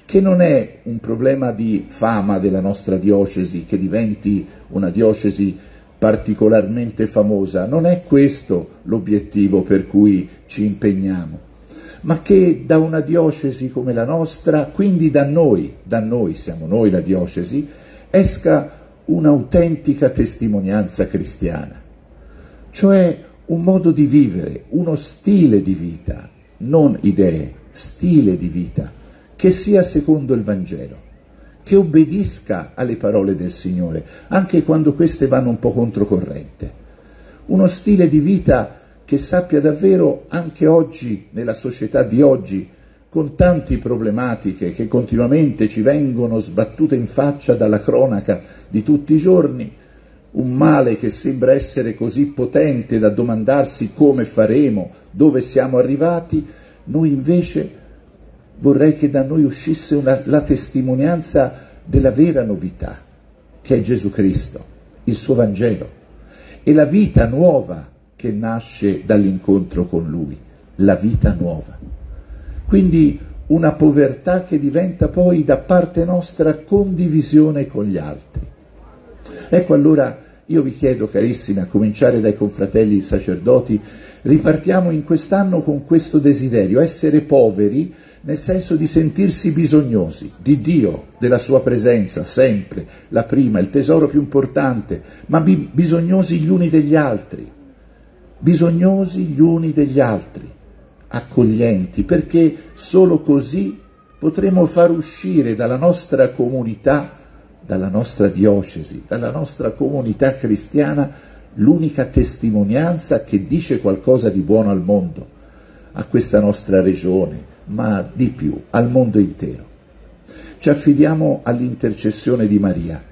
che non è un problema di fama della nostra diocesi, che diventi una diocesi particolarmente famosa, non è questo l'obiettivo per cui ci impegniamo, ma che da una diocesi come la nostra, quindi da noi, da noi siamo noi la diocesi, esca un'autentica testimonianza cristiana, cioè un modo di vivere, uno stile di vita, non idee, stile di vita, che sia secondo il Vangelo, che obbedisca alle parole del Signore, anche quando queste vanno un po' controcorrente. Uno stile di vita che sappia davvero anche oggi, nella società di oggi, con tante problematiche che continuamente ci vengono sbattute in faccia dalla cronaca di tutti i giorni, un male che sembra essere così potente da domandarsi come faremo, dove siamo arrivati, noi invece vorrei che da noi uscisse una, la testimonianza della vera novità, che è Gesù Cristo, il suo Vangelo, e la vita nuova che nasce dall'incontro con Lui, la vita nuova. Quindi una povertà che diventa poi da parte nostra condivisione con gli altri. Ecco allora io vi chiedo, carissimi, a cominciare dai confratelli sacerdoti, ripartiamo in quest'anno con questo desiderio, essere poveri nel senso di sentirsi bisognosi di Dio, della sua presenza, sempre, la prima, il tesoro più importante, ma bi- bisognosi gli uni degli altri, bisognosi gli uni degli altri, accoglienti, perché solo così potremo far uscire dalla nostra comunità, dalla nostra diocesi, dalla nostra comunità cristiana, l'unica testimonianza che dice qualcosa di buono al mondo, a questa nostra regione, ma di più, al mondo intero. Ci affidiamo all'intercessione di Maria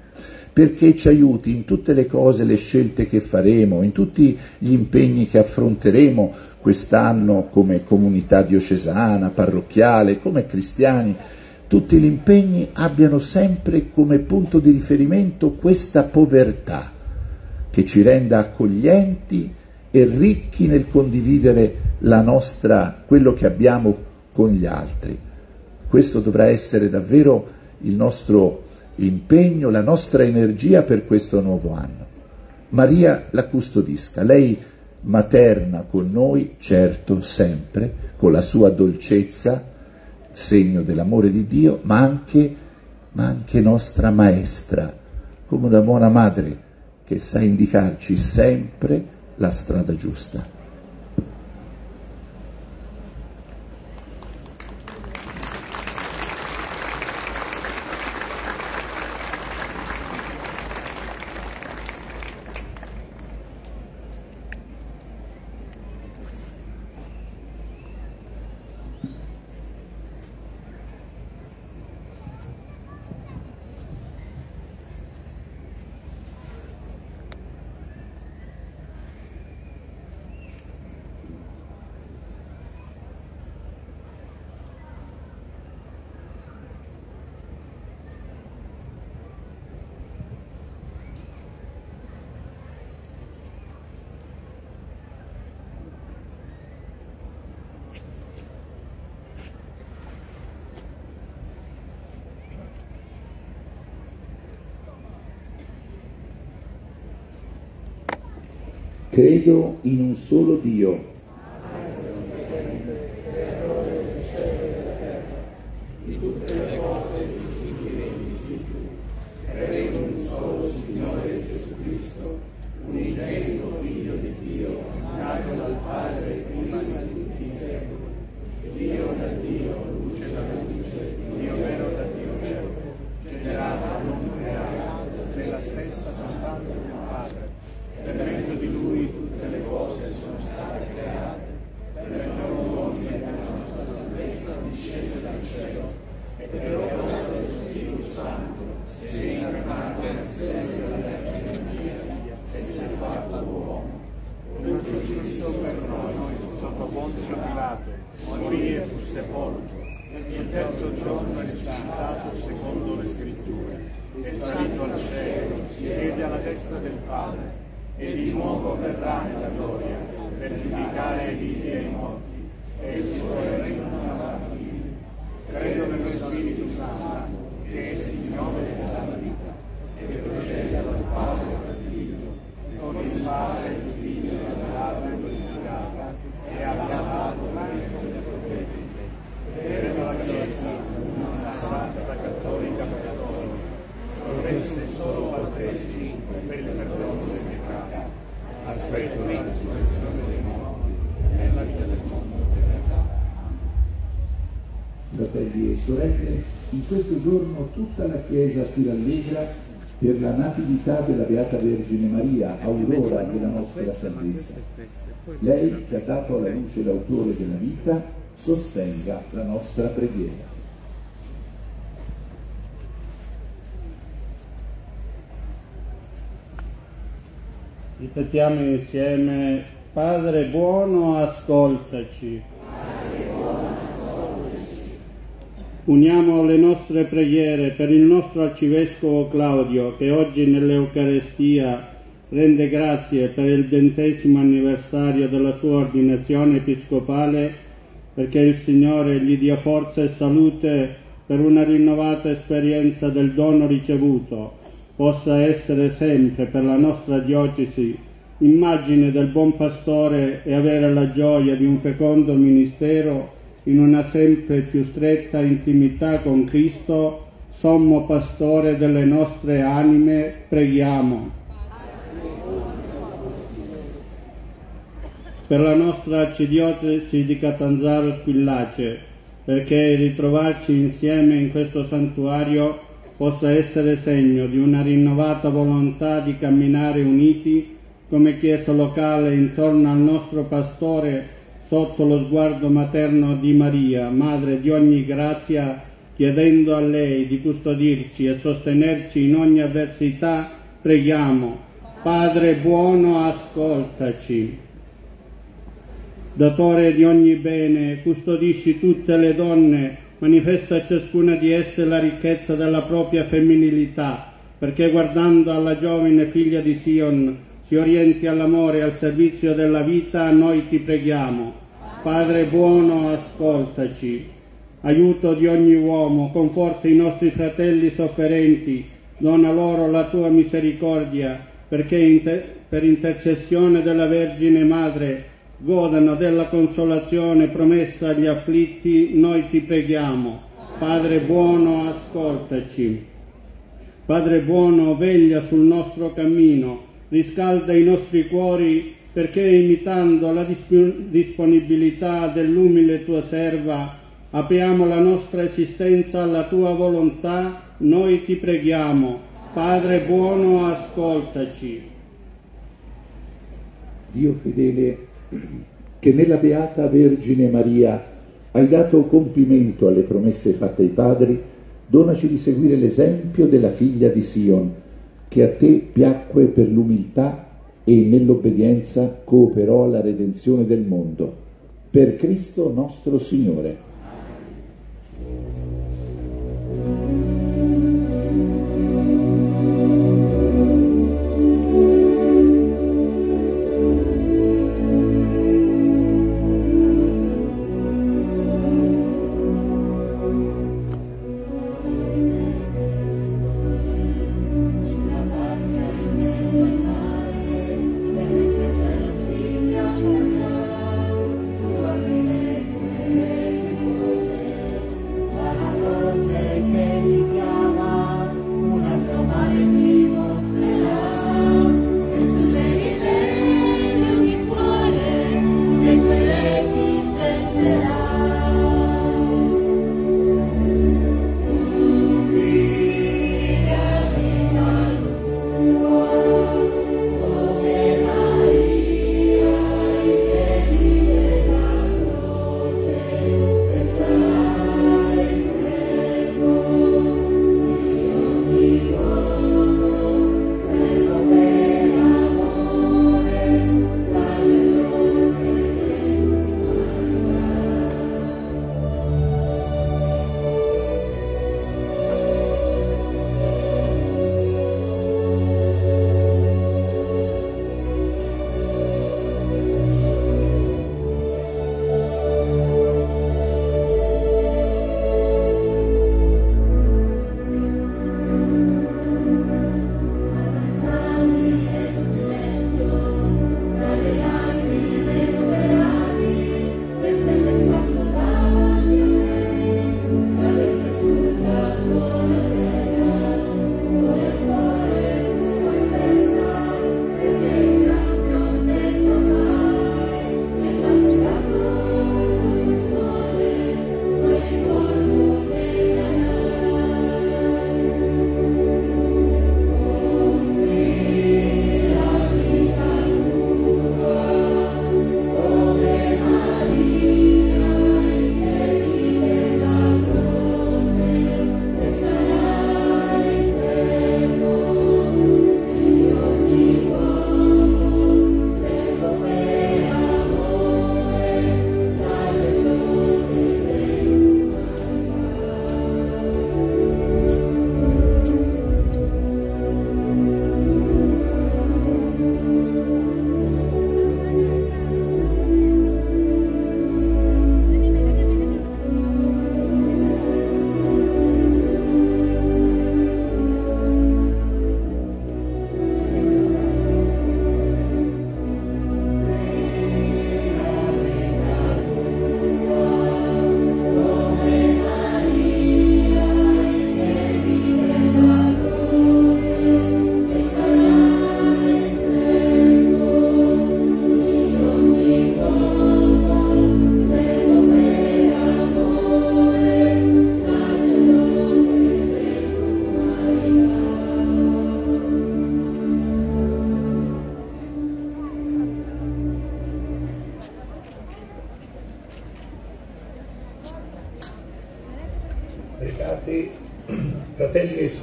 perché ci aiuti in tutte le cose, le scelte che faremo, in tutti gli impegni che affronteremo quest'anno come comunità diocesana, parrocchiale, come cristiani, tutti gli impegni abbiano sempre come punto di riferimento questa povertà che ci renda accoglienti e ricchi nel condividere la nostra, quello che abbiamo con gli altri. Questo dovrà essere davvero il nostro impegno, la nostra energia per questo nuovo anno. Maria la custodisca, lei materna con noi, certo, sempre, con la sua dolcezza, segno dell'amore di Dio, ma anche, ma anche nostra maestra, come una buona madre che sa indicarci sempre la strada giusta. Credo in un solo Dio, di tutte le cose visibili e invisibili. Credo in un solo Signore Gesù Cristo, unigenito Figlio di Dio, nato dal Padre prima di tutti i secoli. Dio da Dio, luce da luce, Dio vero da Dio vero, generato non creato, nella stessa sostanza del Padre. Per mezzo di Lui tutte le cose sono state create. Per mezzo d'uomini e della nostra salvezza discese dal cielo. E per opera dello Spirito Santo si è incarnato nel seno della Vergine Maria e si è fatto uomo. Fu giusto per noi sotto Ponzio Pilato, morì e fu sepolto. Il terzo giorno è risuscitato secondo le scritture. È salito al cielo, siede alla destra del Padre e di nuovo verrà nella gloria per giudicare i vivi e i morti e il suo regno non avrà fine. Credo nello Spirito Santo, che è il Signore della vita e che procede dal Padre e dal Figlio, con il Padre e il Figlio adorato e glorificato e ha lavato l'anima dei profeti. Credo alla Chiesa, una santa cattolica apostolica, professo un solo battesimo per il perdono dei peccati. Aspetto la risurrezione dei morti e la vita del mondo verrà. Fratelli e sorelle, in questo giorno tutta la Chiesa si rallegra per la natività della Beata Vergine Maria, aurora della nostra salvezza. Lei, che ha dato alla luce l'autore della vita, sostenga la nostra preghiera. Ripetiamo insieme, Padre buono, ascoltaci. Uniamo le nostre preghiere per il nostro arcivescovo Claudio che oggi nell'Eucarestia rende grazie per il ventesimo anniversario della sua ordinazione episcopale perché il Signore gli dia forza e salute per una rinnovata esperienza del dono ricevuto possa essere sempre per la nostra diocesi immagine del buon pastore e avere la gioia di un fecondo ministero in una sempre più stretta intimità con Cristo, sommo pastore delle nostre anime, preghiamo. Per la nostra arcidiocesi di Catanzaro Squillace, perché ritrovarci insieme in questo santuario possa essere segno di una rinnovata volontà di camminare uniti come Chiesa locale intorno al nostro pastore sotto lo sguardo materno di Maria, Madre di ogni grazia, chiedendo a lei di custodirci e sostenerci in ogni avversità, preghiamo. Padre buono, ascoltaci. Datore di ogni bene, custodisci tutte le donne, manifesta a ciascuna di esse la ricchezza della propria femminilità, perché guardando alla giovane figlia di Sion si orienti all'amore e al servizio della vita, noi ti preghiamo. Padre buono, ascoltaci. Aiuto di ogni uomo, conforta i nostri fratelli sofferenti, dona loro la tua misericordia, perché inter- per intercessione della Vergine Madre godano della consolazione promessa agli afflitti, noi ti preghiamo. Padre buono, ascoltaci. Padre buono, veglia sul nostro cammino, riscalda i nostri cuori perché imitando la disp- disponibilità dell'umile tua serva apriamo la nostra esistenza alla tua volontà, noi ti preghiamo. Padre buono, ascoltaci. Dio fedele, che nella Beata Vergine Maria hai dato compimento alle promesse fatte ai padri, donaci di seguire l'esempio della figlia di Sion, che a te piacque per l'umiltà e nell'obbedienza cooperò alla redenzione del mondo. Per Cristo nostro Signore.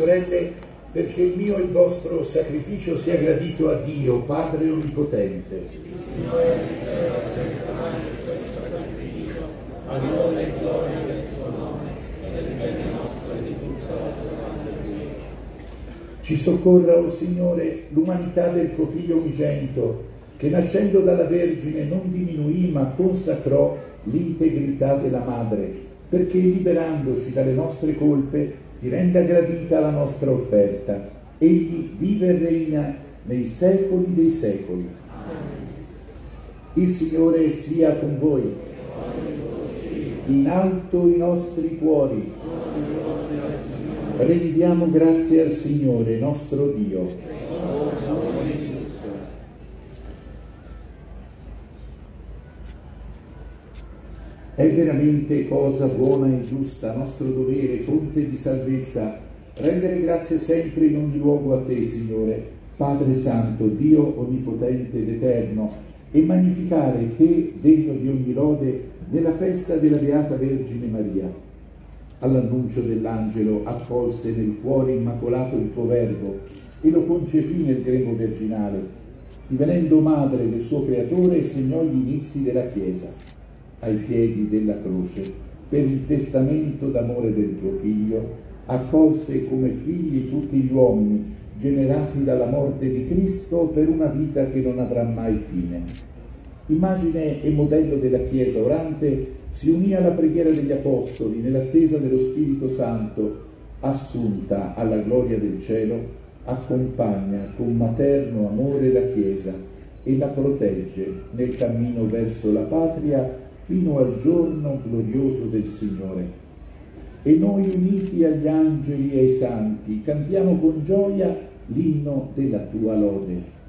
Sorelle, perché il mio e il vostro sacrificio sia gradito a Dio, Padre Onnipotente. Signore di cielo, per questo sacrificio, a lode gloria del suo nome, e del bene nostro e di tutta la sua. Ci soccorra, o Signore, l'umanità del tuo Figlio unigenito, che nascendo dalla Vergine non diminuì ma consacrò l'integrità della Madre, perché liberandoci dalle nostre colpe ti renda gradita la nostra offerta. Egli vive e regna nei secoli dei secoli. Il Signore sia con voi. In alto i nostri cuori. Rendiamo grazie al Signore nostro Dio. È veramente cosa buona e giusta, nostro dovere, fonte di salvezza, rendere grazie sempre in ogni luogo a te, Signore, Padre Santo, Dio Onnipotente ed Eterno, e magnificare te, degno di ogni lode, nella festa della Beata Vergine Maria. All'annuncio dell'angelo accolse nel cuore immacolato il tuo Verbo e lo concepì nel grembo virginale, divenendo madre del suo creatore e segnò gli inizi della Chiesa ai piedi della croce, per il testamento d'amore del tuo Figlio, accolse come figli tutti gli uomini generati dalla morte di Cristo per una vita che non avrà mai fine. Immagine e modello della Chiesa orante si unì alla preghiera degli Apostoli nell'attesa dello Spirito Santo, assunta alla gloria del cielo, accompagna con materno amore la Chiesa e la protegge nel cammino verso la patria fino al giorno glorioso del Signore. E noi uniti agli angeli e ai santi cantiamo con gioia l'inno della tua lode.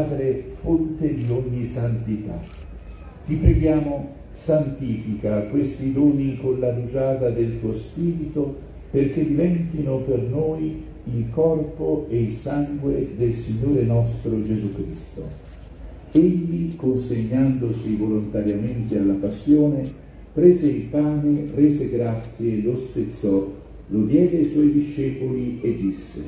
Padre, fonte di ogni santità. Ti preghiamo, santifica questi doni con la rugiada del tuo Spirito, perché diventino per noi il corpo e il sangue del Signore nostro Gesù Cristo. Egli, consegnandosi volontariamente alla passione, prese il pane, rese grazie, lo spezzò, lo diede ai suoi discepoli e disse,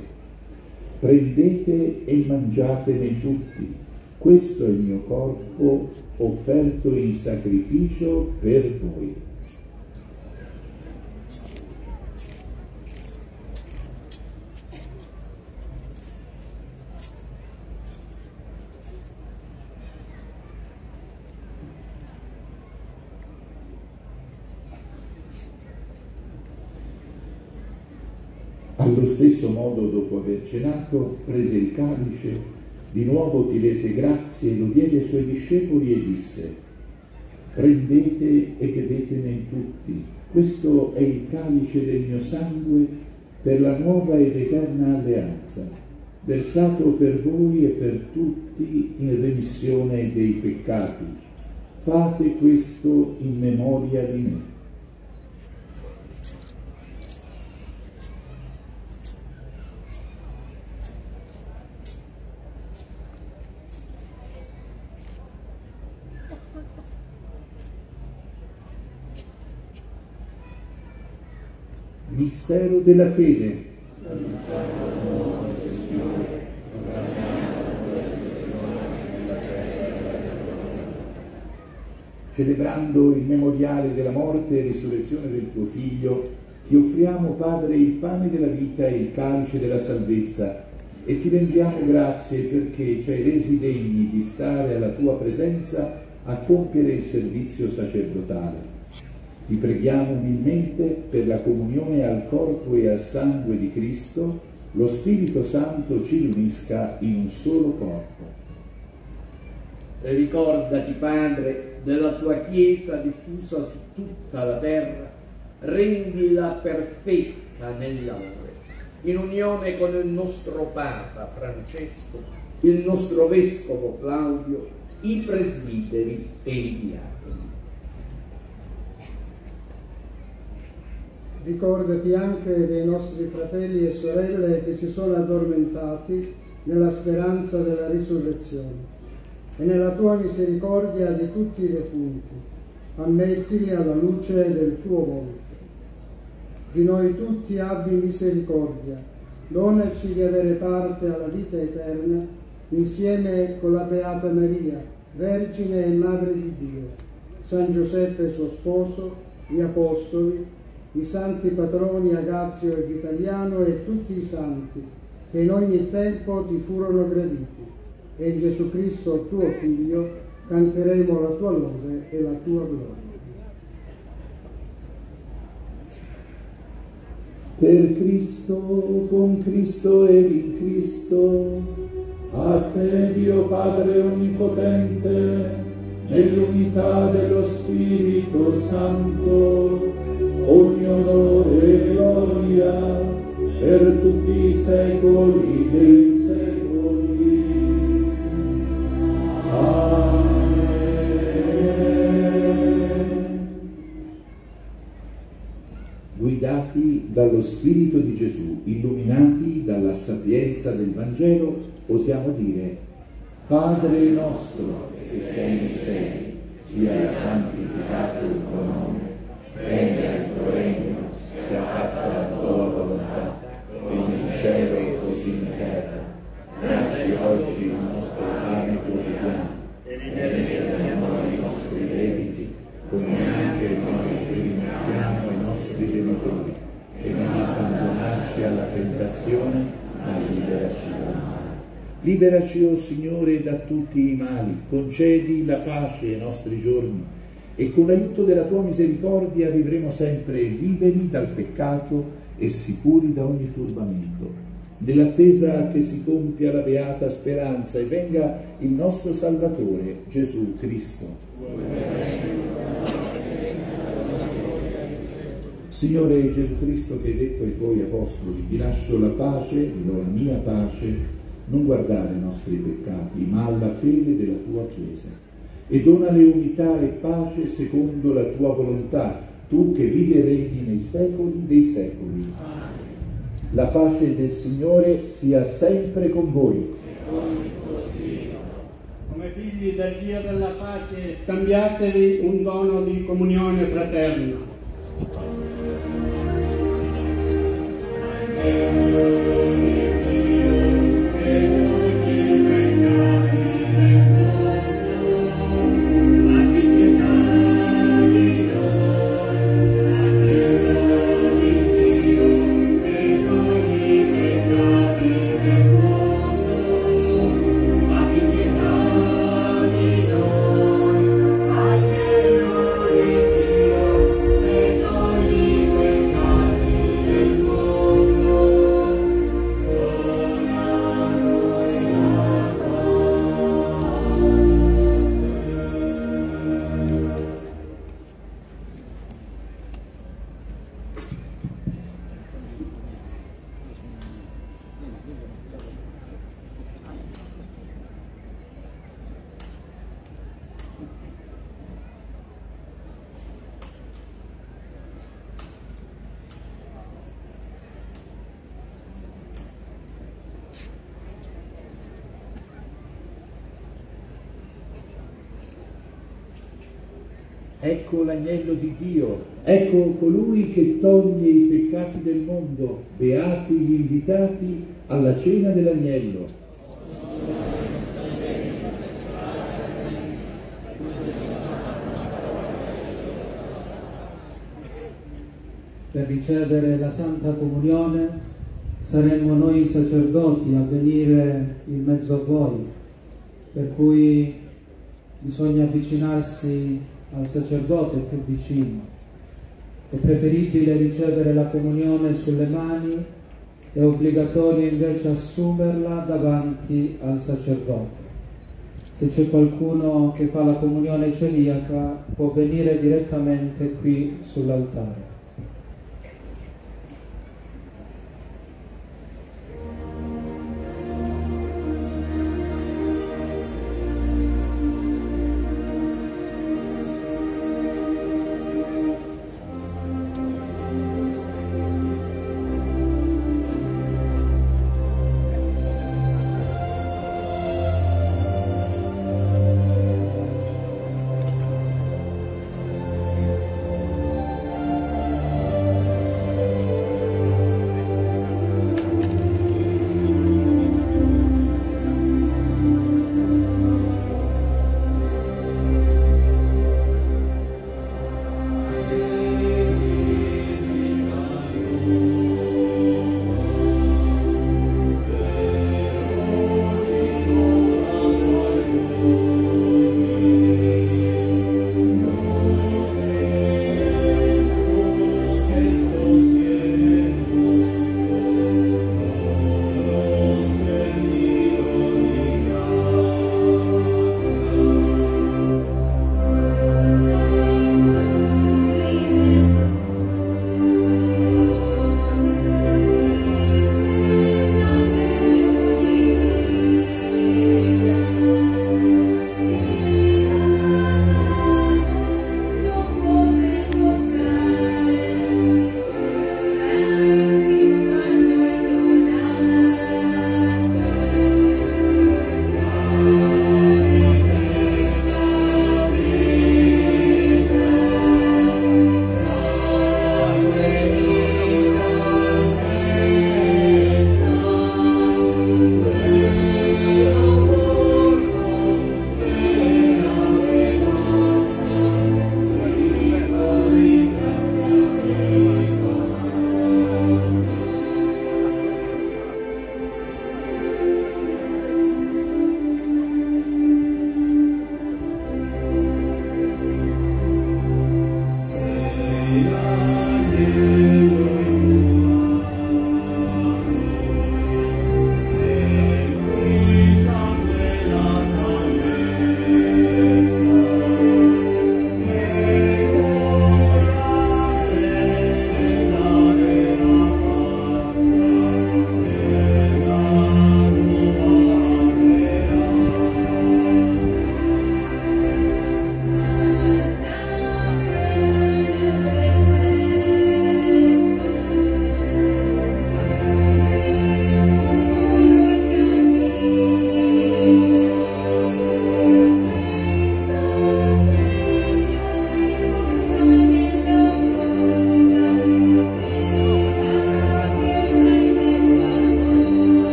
prendete e mangiatene tutti, questo è il mio corpo offerto in sacrificio per voi. Allo stesso modo, dopo aver cenato, prese il calice, di nuovo ti rese grazie, lo diede ai suoi discepoli e disse, prendete e bevetene tutti, questo è il calice del mio sangue per la nuova ed eterna alleanza, versato per voi e per tutti in remissione dei peccati. Fate questo in memoria di me. Mistero della fede. celebrando il memoriale della morte e risurrezione del tuo Figlio, ti offriamo, Padre, il pane della vita e il calice della salvezza e ti rendiamo grazie perché ci hai resi degni di stare alla tua presenza a compiere il servizio sacerdotale. Ti preghiamo umilmente per la comunione al corpo e al sangue di Cristo, lo Spirito Santo ci riunisca in un solo corpo. Ricordati, Padre, della tua Chiesa diffusa su tutta la terra, rendila perfetta nell'amore, in unione con il nostro Papa Francesco, il nostro Vescovo Claudio, i presbiteri e i diaconi. Ricordati anche dei nostri fratelli e sorelle che si sono addormentati nella speranza della risurrezione e nella tua misericordia di tutti i defunti, ammettili alla luce del tuo volto. Di noi tutti abbi misericordia, donaci di avere parte alla vita eterna insieme con la Beata Maria, Vergine e Madre di Dio, San Giuseppe suo sposo, gli Apostoli, i santi patroni Agazio e Vitaliano e tutti i santi che in ogni tempo ti furono graditi e in Gesù Cristo tuo Figlio canteremo la tua lode e la tua gloria. Per Cristo, con Cristo e in Cristo, a te Dio Padre Onnipotente, nell'unità dello Spirito Santo, ogni onore e gloria per tutti i secoli dei secoli. Amen. Guidati dallo Spirito di Gesù, illuminati dalla sapienza del Vangelo, osiamo dire, Padre nostro che sei nei cieli, sia santificato il tuo nome, venga il tuo regno, sia fatta la tua volontà, come in cielo e così in terra. Dacci oggi il nostro pane quotidiano e rimetti a noi i nostri debiti, come anche noi rimettiamo i nostri debitori, e non abbandonarci alla tentazione, ma liberaci dal male. Liberaci, o oh Signore, da tutti i mali, concedi la pace ai nostri giorni e con l'aiuto della tua misericordia vivremo sempre liberi dal peccato e sicuri da ogni turbamento. Nell'attesa che si compia la beata speranza e venga il nostro Salvatore, Gesù Cristo. Signore Gesù Cristo che hai detto ai tuoi apostoli, vi lascio la pace, vi do la mia pace, non guardare i nostri peccati, ma alla fede della tua Chiesa. E donale unità e pace secondo la tua volontà, tu che vivi e regni nei secoli dei secoli. La pace del Signore sia sempre con voi. Come figli del Dio della pace, scambiatevi un dono di comunione fraterna. Ecco del mondo, beati gli invitati alla cena dell'agnello. Per ricevere la Santa Comunione saremmo noi sacerdoti a venire in mezzo a voi, per cui bisogna avvicinarsi al sacerdote più vicino è preferibile ricevere la comunione sulle mani, è obbligatorio invece assumerla davanti al sacerdote. Se c'è qualcuno che fa la comunione celiaca può venire direttamente qui sull'altare.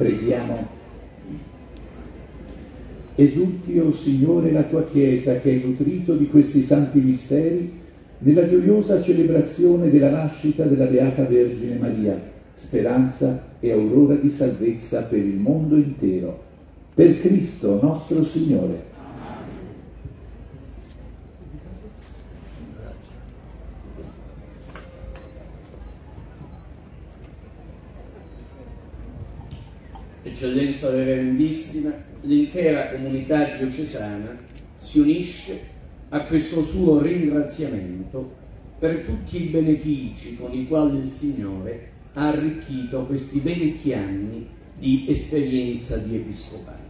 Preghiamo. Esulti, o oh Signore, la tua Chiesa che hai nutrito di questi santi misteri nella gioiosa celebrazione della nascita della Beata Vergine Maria, speranza e aurora di salvezza per il mondo intero. Per Cristo nostro Signore. Eccellenza Reverendissima, l'intera comunità diocesana si unisce a questo suo ringraziamento per tutti i benefici con i quali il Signore ha arricchito questi 20 anni di esperienza di episcopato.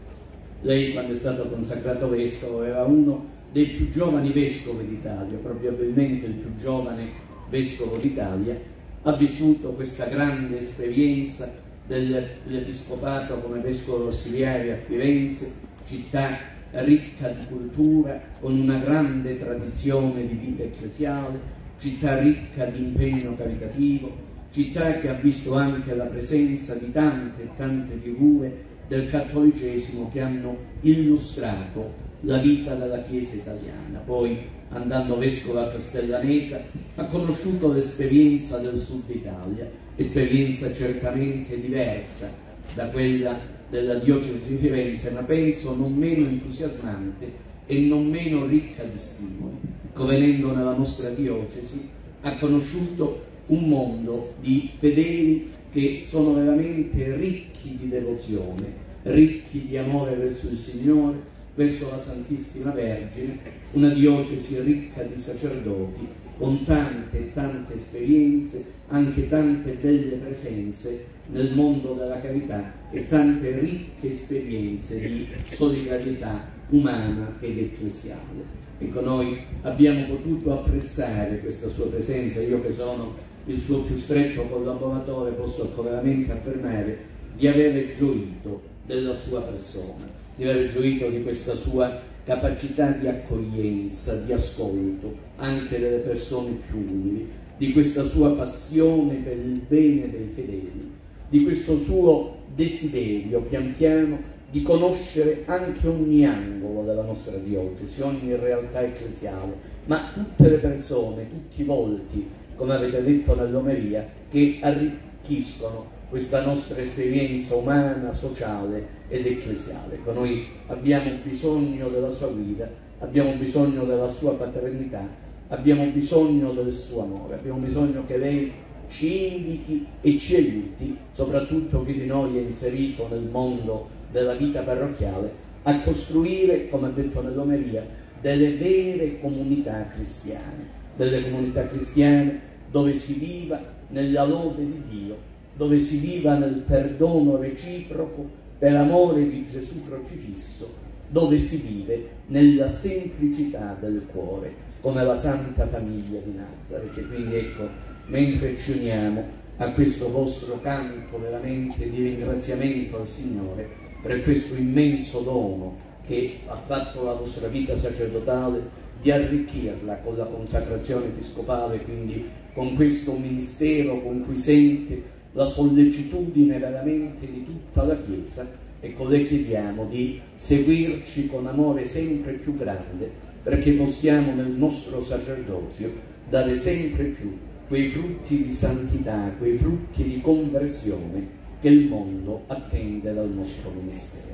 Lei, quando è stato consacrato vescovo, era uno dei più giovani vescovi d'Italia, probabilmente il più giovane vescovo d'Italia, ha vissuto questa grande esperienza dell'Episcopato come Vescovo Ausiliare a Firenze, città ricca di cultura, con una grande tradizione di vita ecclesiale, città ricca di impegno caritativo, città che ha visto anche la presenza di tante e tante figure del cattolicesimo che hanno illustrato la vita della Chiesa italiana. Poi, andando vescovo a Castellaneta, ha conosciuto l'esperienza del sud Italia esperienza certamente diversa da quella della diocesi di Firenze, ma penso non meno entusiasmante e non meno ricca di stimoli. Venendo nella nostra diocesi ha conosciuto un mondo di fedeli che sono veramente ricchi di devozione, ricchi di amore verso il Signore, verso la Santissima Vergine, una diocesi ricca di sacerdoti con tante e tante esperienze, anche tante belle presenze nel mondo della carità e tante ricche esperienze di solidarietà umana ed ecclesiale. Ecco, noi abbiamo potuto apprezzare questa sua presenza, io che sono il suo più stretto collaboratore posso veramente affermare di avere gioito della sua persona, di aver gioito di questa sua capacità di accoglienza, di ascolto anche delle persone più umili, di questa sua passione per il bene dei fedeli, di questo suo desiderio pian piano di conoscere anche ogni angolo della nostra diocesi, ogni realtà ecclesiale, ma tutte le persone, tutti i volti, come avete detto nell'omeria, che arricchiscono questa nostra esperienza umana, sociale ed ecclesiale. Ecco, noi abbiamo bisogno della sua guida, abbiamo bisogno della sua paternità, abbiamo bisogno del suo amore, abbiamo bisogno che lei ci indichi e ci aiuti, soprattutto chi di noi è inserito nel mondo della vita parrocchiale, a costruire, come ha detto nell'Omeria, delle vere comunità cristiane, delle comunità cristiane dove si viva nella lode di Dio dove si viva nel perdono reciproco per amore di Gesù crocifisso, dove si vive nella semplicità del cuore, come la Santa Famiglia di Nazareth. E quindi ecco, mentre ci uniamo a questo vostro canto veramente di ringraziamento al Signore per questo immenso dono che ha fatto la vostra vita sacerdotale, di arricchirla con la consacrazione episcopale, quindi con questo ministero con cui sente la sollecitudine veramente di tutta la Chiesa e con le chiediamo di seguirci con amore sempre più grande perché possiamo nel nostro sacerdozio dare sempre più quei frutti di santità, quei frutti di conversione che il mondo attende dal nostro ministero.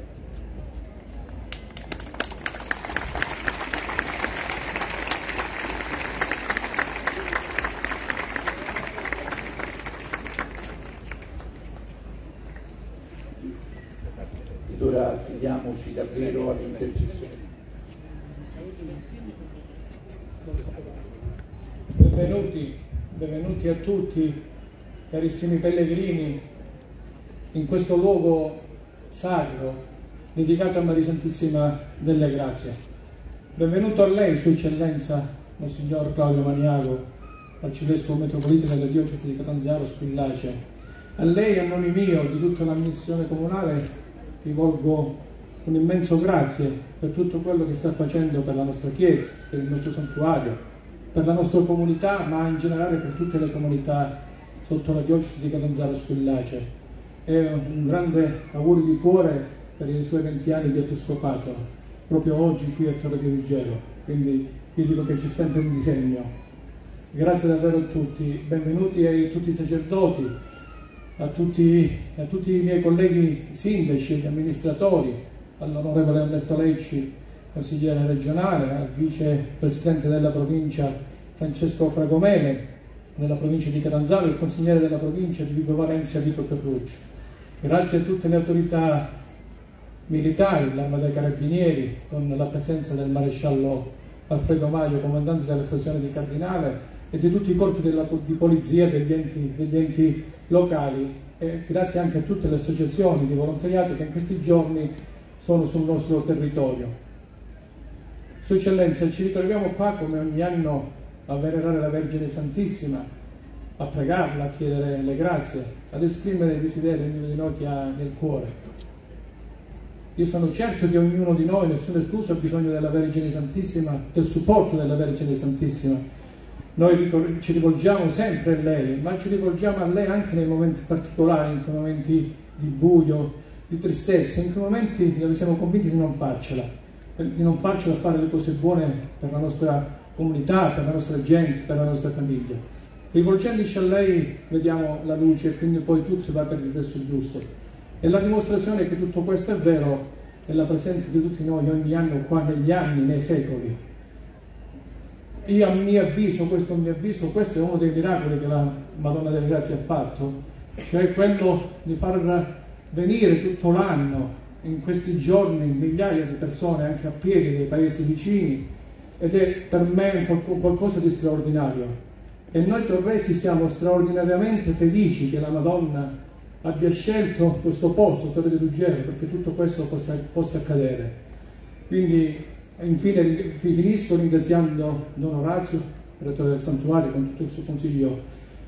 Davvero all'intercessione. Benvenuti, benvenuti a tutti, carissimi pellegrini, in questo luogo sacro dedicato a Maria Santissima delle Grazie. Benvenuto a lei, Sua Eccellenza, Monsignor Claudio Maniago, arcivescovo metropolita della diocesi di Catanzaro Squillace. A lei, a nome mio, di tutta la missione comunale, rivolgo un immenso grazie per tutto quello che sta facendo per la nostra Chiesa, per il nostro santuario, per la nostra comunità, ma in generale per tutte le comunità sotto la diocesi di Catanzaro Squillace. e un grande augurio di cuore per i suoi 20 anni di episcopato, proprio oggi qui a Torre di Ruggero, quindi io dico che ci sempre un disegno. Grazie davvero a tutti, benvenuti a tutti i sacerdoti, a tutti, a tutti i miei colleghi sindaci e amministratori, all'onorevole Ernesto Lecci, consigliere regionale, al vicepresidente della provincia Francesco Fragomene, della provincia di Catanzaro, il consigliere della provincia di Vigo Valencia Vito Petruccio. Grazie a tutte le autorità militari, l'Arma dei Carabinieri, con la presenza del maresciallo Alfredo Maglio, comandante della stazione di Cardinale, e di tutti i corpi della, di polizia degli enti, degli enti locali. E grazie anche a tutte le associazioni di volontariato che in questi giorni sono sul nostro territorio. Sua Eccellenza, ci ritroviamo qua come ogni anno a venerare la Vergine Santissima, a pregarla, a chiedere le grazie, ad esprimere i desideri ognuno di noi che ha nel cuore. Io sono certo che ognuno di noi, nessuno escluso, ha bisogno della Vergine Santissima, del supporto della Vergine Santissima. Noi ci rivolgiamo sempre a lei, ma ci rivolgiamo a lei anche nei momenti particolari, in quei momenti di buio, di tristezza, in quei momenti dove siamo convinti di non farcela, di non farcela fare le cose buone per la nostra comunità, per la nostra gente, per la nostra famiglia. Rivolgendoci a lei vediamo la luce e quindi poi tutto va per il verso giusto. E la dimostrazione che tutto questo è vero è la presenza di tutti noi ogni anno qua negli anni, nei secoli. Io a mio avviso, questo a mio avviso, questo è uno dei miracoli che la Madonna delle Grazie ha fatto, cioè quello di far venire tutto l'anno, in questi giorni, migliaia di persone anche a piedi dei paesi vicini, ed è per me qualcosa di straordinario. E noi torresi siamo straordinariamente felici che la Madonna abbia scelto questo posto, Torre di Ruggero, perché tutto questo possa, possa accadere. Quindi infine finisco ringraziando Don Orazio, direttore del santuario, con tutto il suo consiglio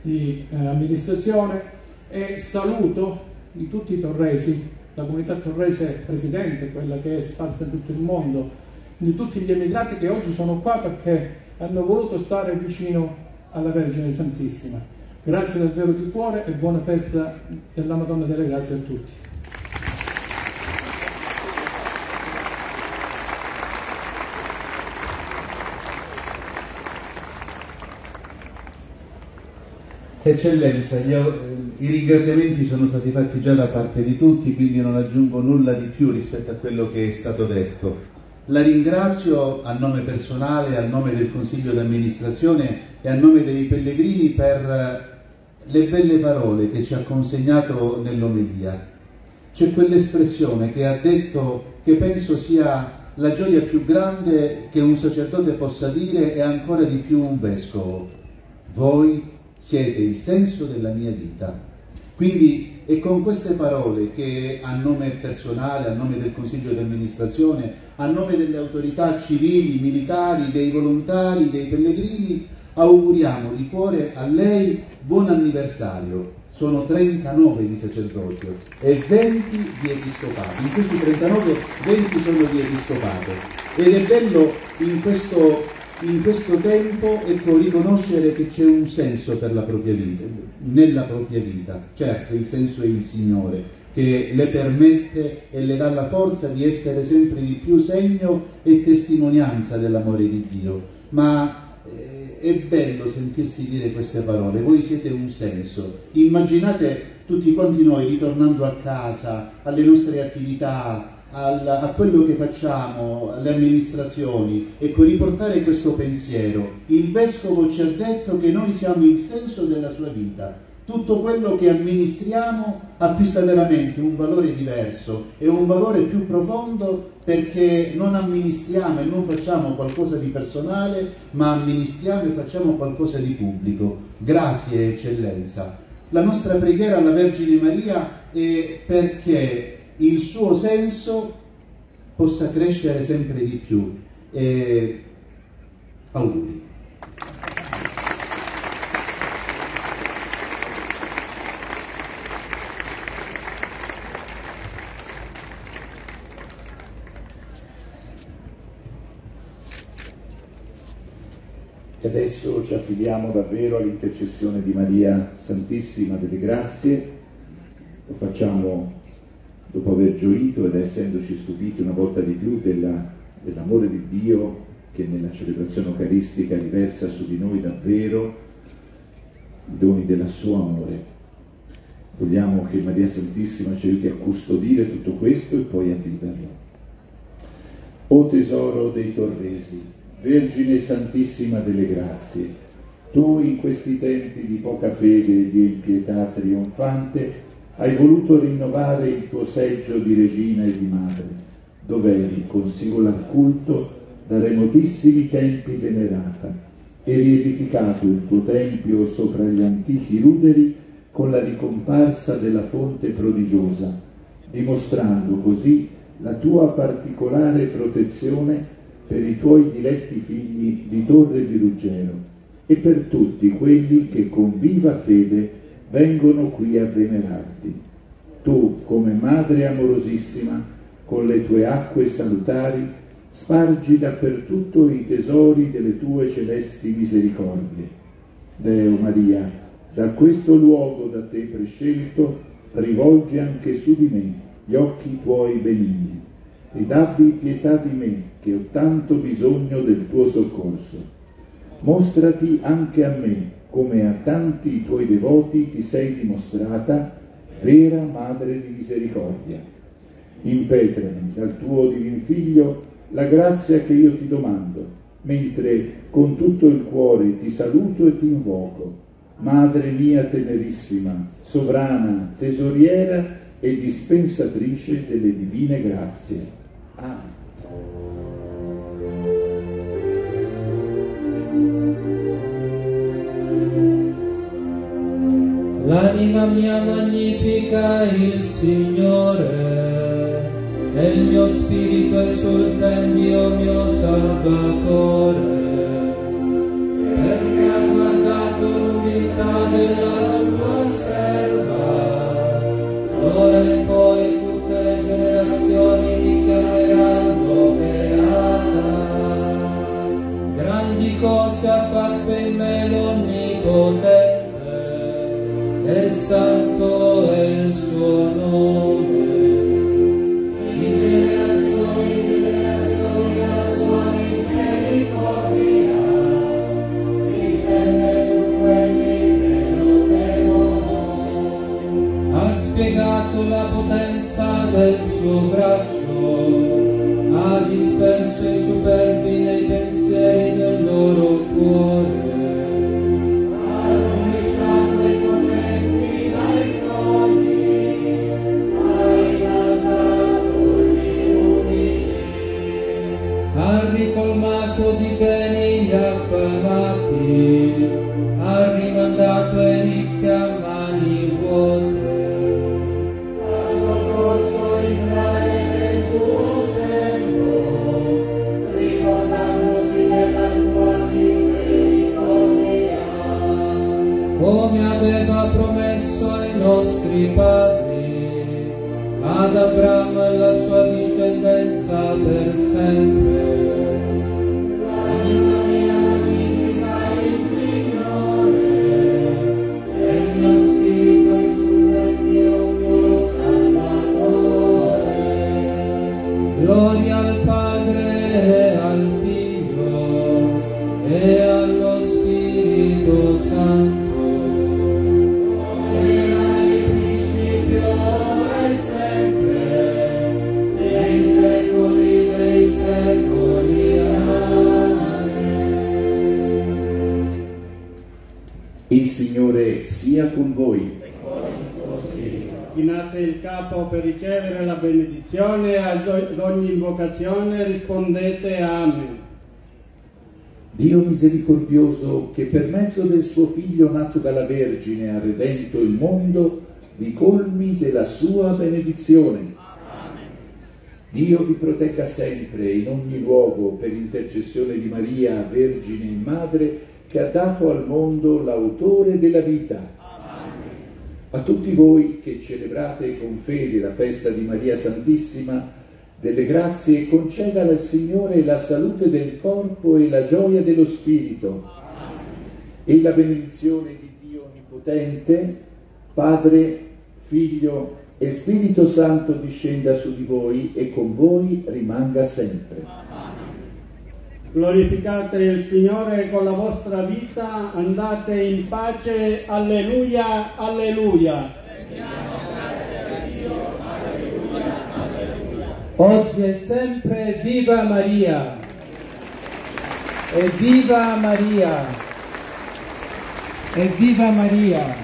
di eh, amministrazione e saluto di tutti i torresi, la comunità torrese presidente, quella che è sparsa in tutto il mondo, di tutti gli emigrati che oggi sono qua perché hanno voluto stare vicino alla Vergine Santissima. Grazie davvero di cuore e buona festa della Madonna delle Grazie a tutti. Eccellenza, io, eh, i ringraziamenti sono stati fatti già da parte di tutti, quindi non aggiungo nulla di più rispetto a quello che è stato detto. La ringrazio a nome personale, a nome del Consiglio d'amministrazione e a nome dei pellegrini per le belle parole che ci ha consegnato nell'omelia. C'è quell'espressione che ha detto che penso sia la gioia più grande che un sacerdote possa dire e ancora di più un vescovo. Voi siete il senso della mia vita. Quindi è con queste parole che a nome personale, a nome del Consiglio di amministrazione, a nome delle autorità civili, militari, dei volontari, dei pellegrini, auguriamo di cuore a lei buon anniversario. Sono 39 di sacerdozio e 20 di episcopato. In questi 39, 20 sono di episcopato. Ed è bello in questo, in questo tempo ecco, riconoscere che c'è un senso per la propria vita, nella propria vita. Certo, il senso è il Signore, che le permette e le dà la forza di essere sempre di più segno e testimonianza dell'amore di Dio. Ma eh, è bello sentirsi dire queste parole, voi siete un senso. Immaginate tutti quanti noi ritornando a casa, alle nostre attività, al, a quello che facciamo, alle amministrazioni, ecco, riportare questo pensiero. Il Vescovo ci ha detto che noi siamo il senso della sua vita tutto quello che amministriamo acquista veramente un valore diverso e un valore più profondo perché non amministriamo e non facciamo qualcosa di personale, ma amministriamo e facciamo qualcosa di pubblico. Grazie eccellenza. La nostra preghiera alla Vergine Maria è perché il suo senso possa crescere sempre di più. E... Auguri. E adesso ci affidiamo davvero all'intercessione di Maria Santissima delle Grazie, facciamo dopo aver gioito ed essendoci stupiti una volta di più della, dell'amore di Dio che nella celebrazione eucaristica riversa su di noi davvero i doni del suo amore. Vogliamo che Maria Santissima ci aiuti a custodire tutto questo e poi a viverlo. O tesoro dei Torresi, Vergine Santissima delle Grazie, tu in questi tempi di poca fede e di impietà trionfante hai voluto rinnovare il tuo seggio di regina e di madre, dove eri con singolar culto da remotissimi tempi venerata, e riedificato il tuo tempio sopra gli antichi ruderi con la ricomparsa della fonte prodigiosa, dimostrando così la tua particolare protezione per i tuoi diletti figli di Torre di Ruggero e per tutti quelli che con viva fede vengono qui a venerarti. Tu, come Madre amorosissima, con le tue acque salutari, spargi dappertutto i tesori delle tue celesti misericordie. Deo Maria, da questo luogo da te prescelto, rivolgi anche su di me gli occhi tuoi benigni ed abbi pietà di me che ho tanto bisogno del tuo soccorso. Mostrati anche a me come a tanti tuoi devoti ti sei dimostrata vera Madre di misericordia. Impetrami dal tuo divin Figlio la grazia che io ti domando, mentre con tutto il cuore ti saluto e ti invoco, Madre mia tenerissima, sovrana, tesoriera e dispensatrice delle divine grazie. Amen. L'anima mia magnifica il Signore, e il mio spirito esulta in Dio mio Salvatore, perché ha guardato l'umiltà della sua serva, ora e poi tutte le generazioni mi chiameranno beata. Grandi cose ha santo è il suo nome. Di generazioni in generazioni la sua misericordia si stende su quelli che lo temono. Ha spiegato la potenza del suo braccio, ad ogni invocazione rispondete Amen. Dio misericordioso che per mezzo del suo Figlio nato dalla Vergine ha redento il mondo, vi colmi della sua benedizione. Dio vi protegga sempre in ogni luogo per intercessione di Maria, Vergine e Madre, che ha dato al mondo l'autore della vita. A tutti voi che celebrate con fede la festa di Maria Santissima, delle grazie conceda al Signore la salute del corpo e la gioia dello spirito e la benedizione di Dio Onnipotente, Padre, Figlio e Spirito Santo discenda su di voi e con voi rimanga sempre. Glorificate il Signore con la vostra vita, andate in pace, alleluia, alleluia. Oggi e sempre viva Maria! E viva Maria! E viva Maria!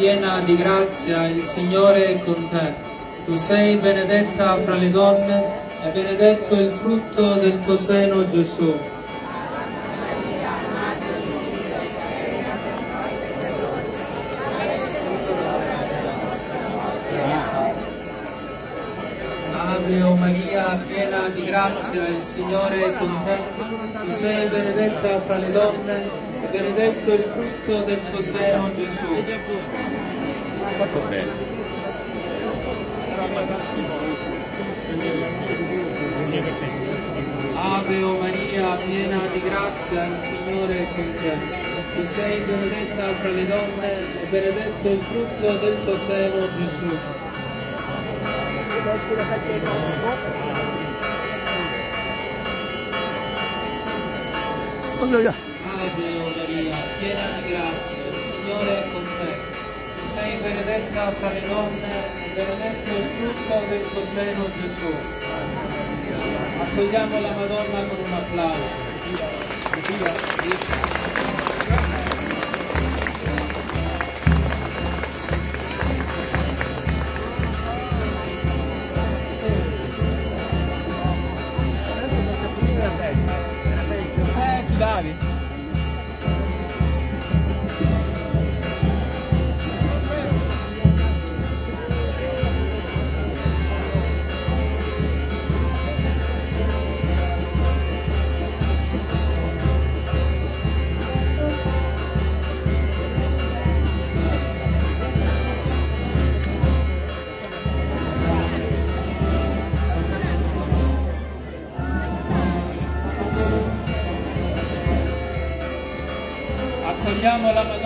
Piena di grazia, il Signore è con te. Tu sei benedetta fra le donne e benedetto il frutto del tuo seno, Gesù. Ave o Maria, piena di grazia, il Signore è con te. Tu sei benedetta fra le donne benedetto il frutto del tuo seno, Gesù. Fatto bene. Ave o Maria, piena di grazia, il Signore è con te. Tu sei benedetta fra le donne e benedetto il frutto del tuo seno, Gesù. Ave o benedetta fra le donne e benedetto il frutto del tuo seno, Gesù. Accogliamo la Madonna con un applauso. Accogliamo la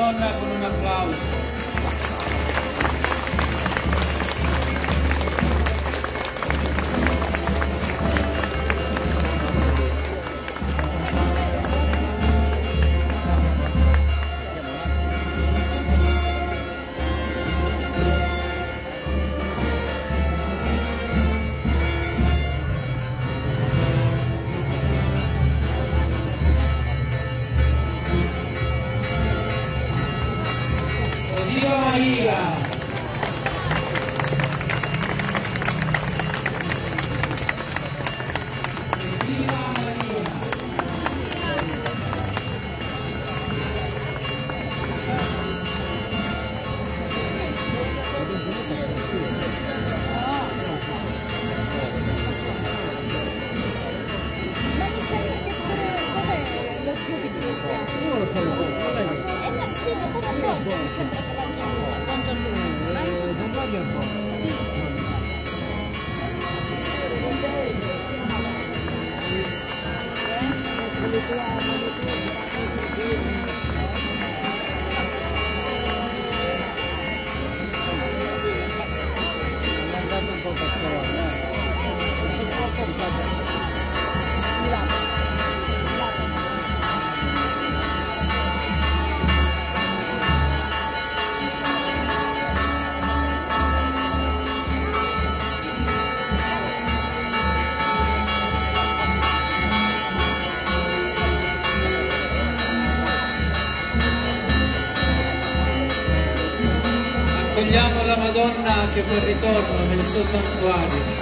Madonna che fa ritorno nel suo santuario.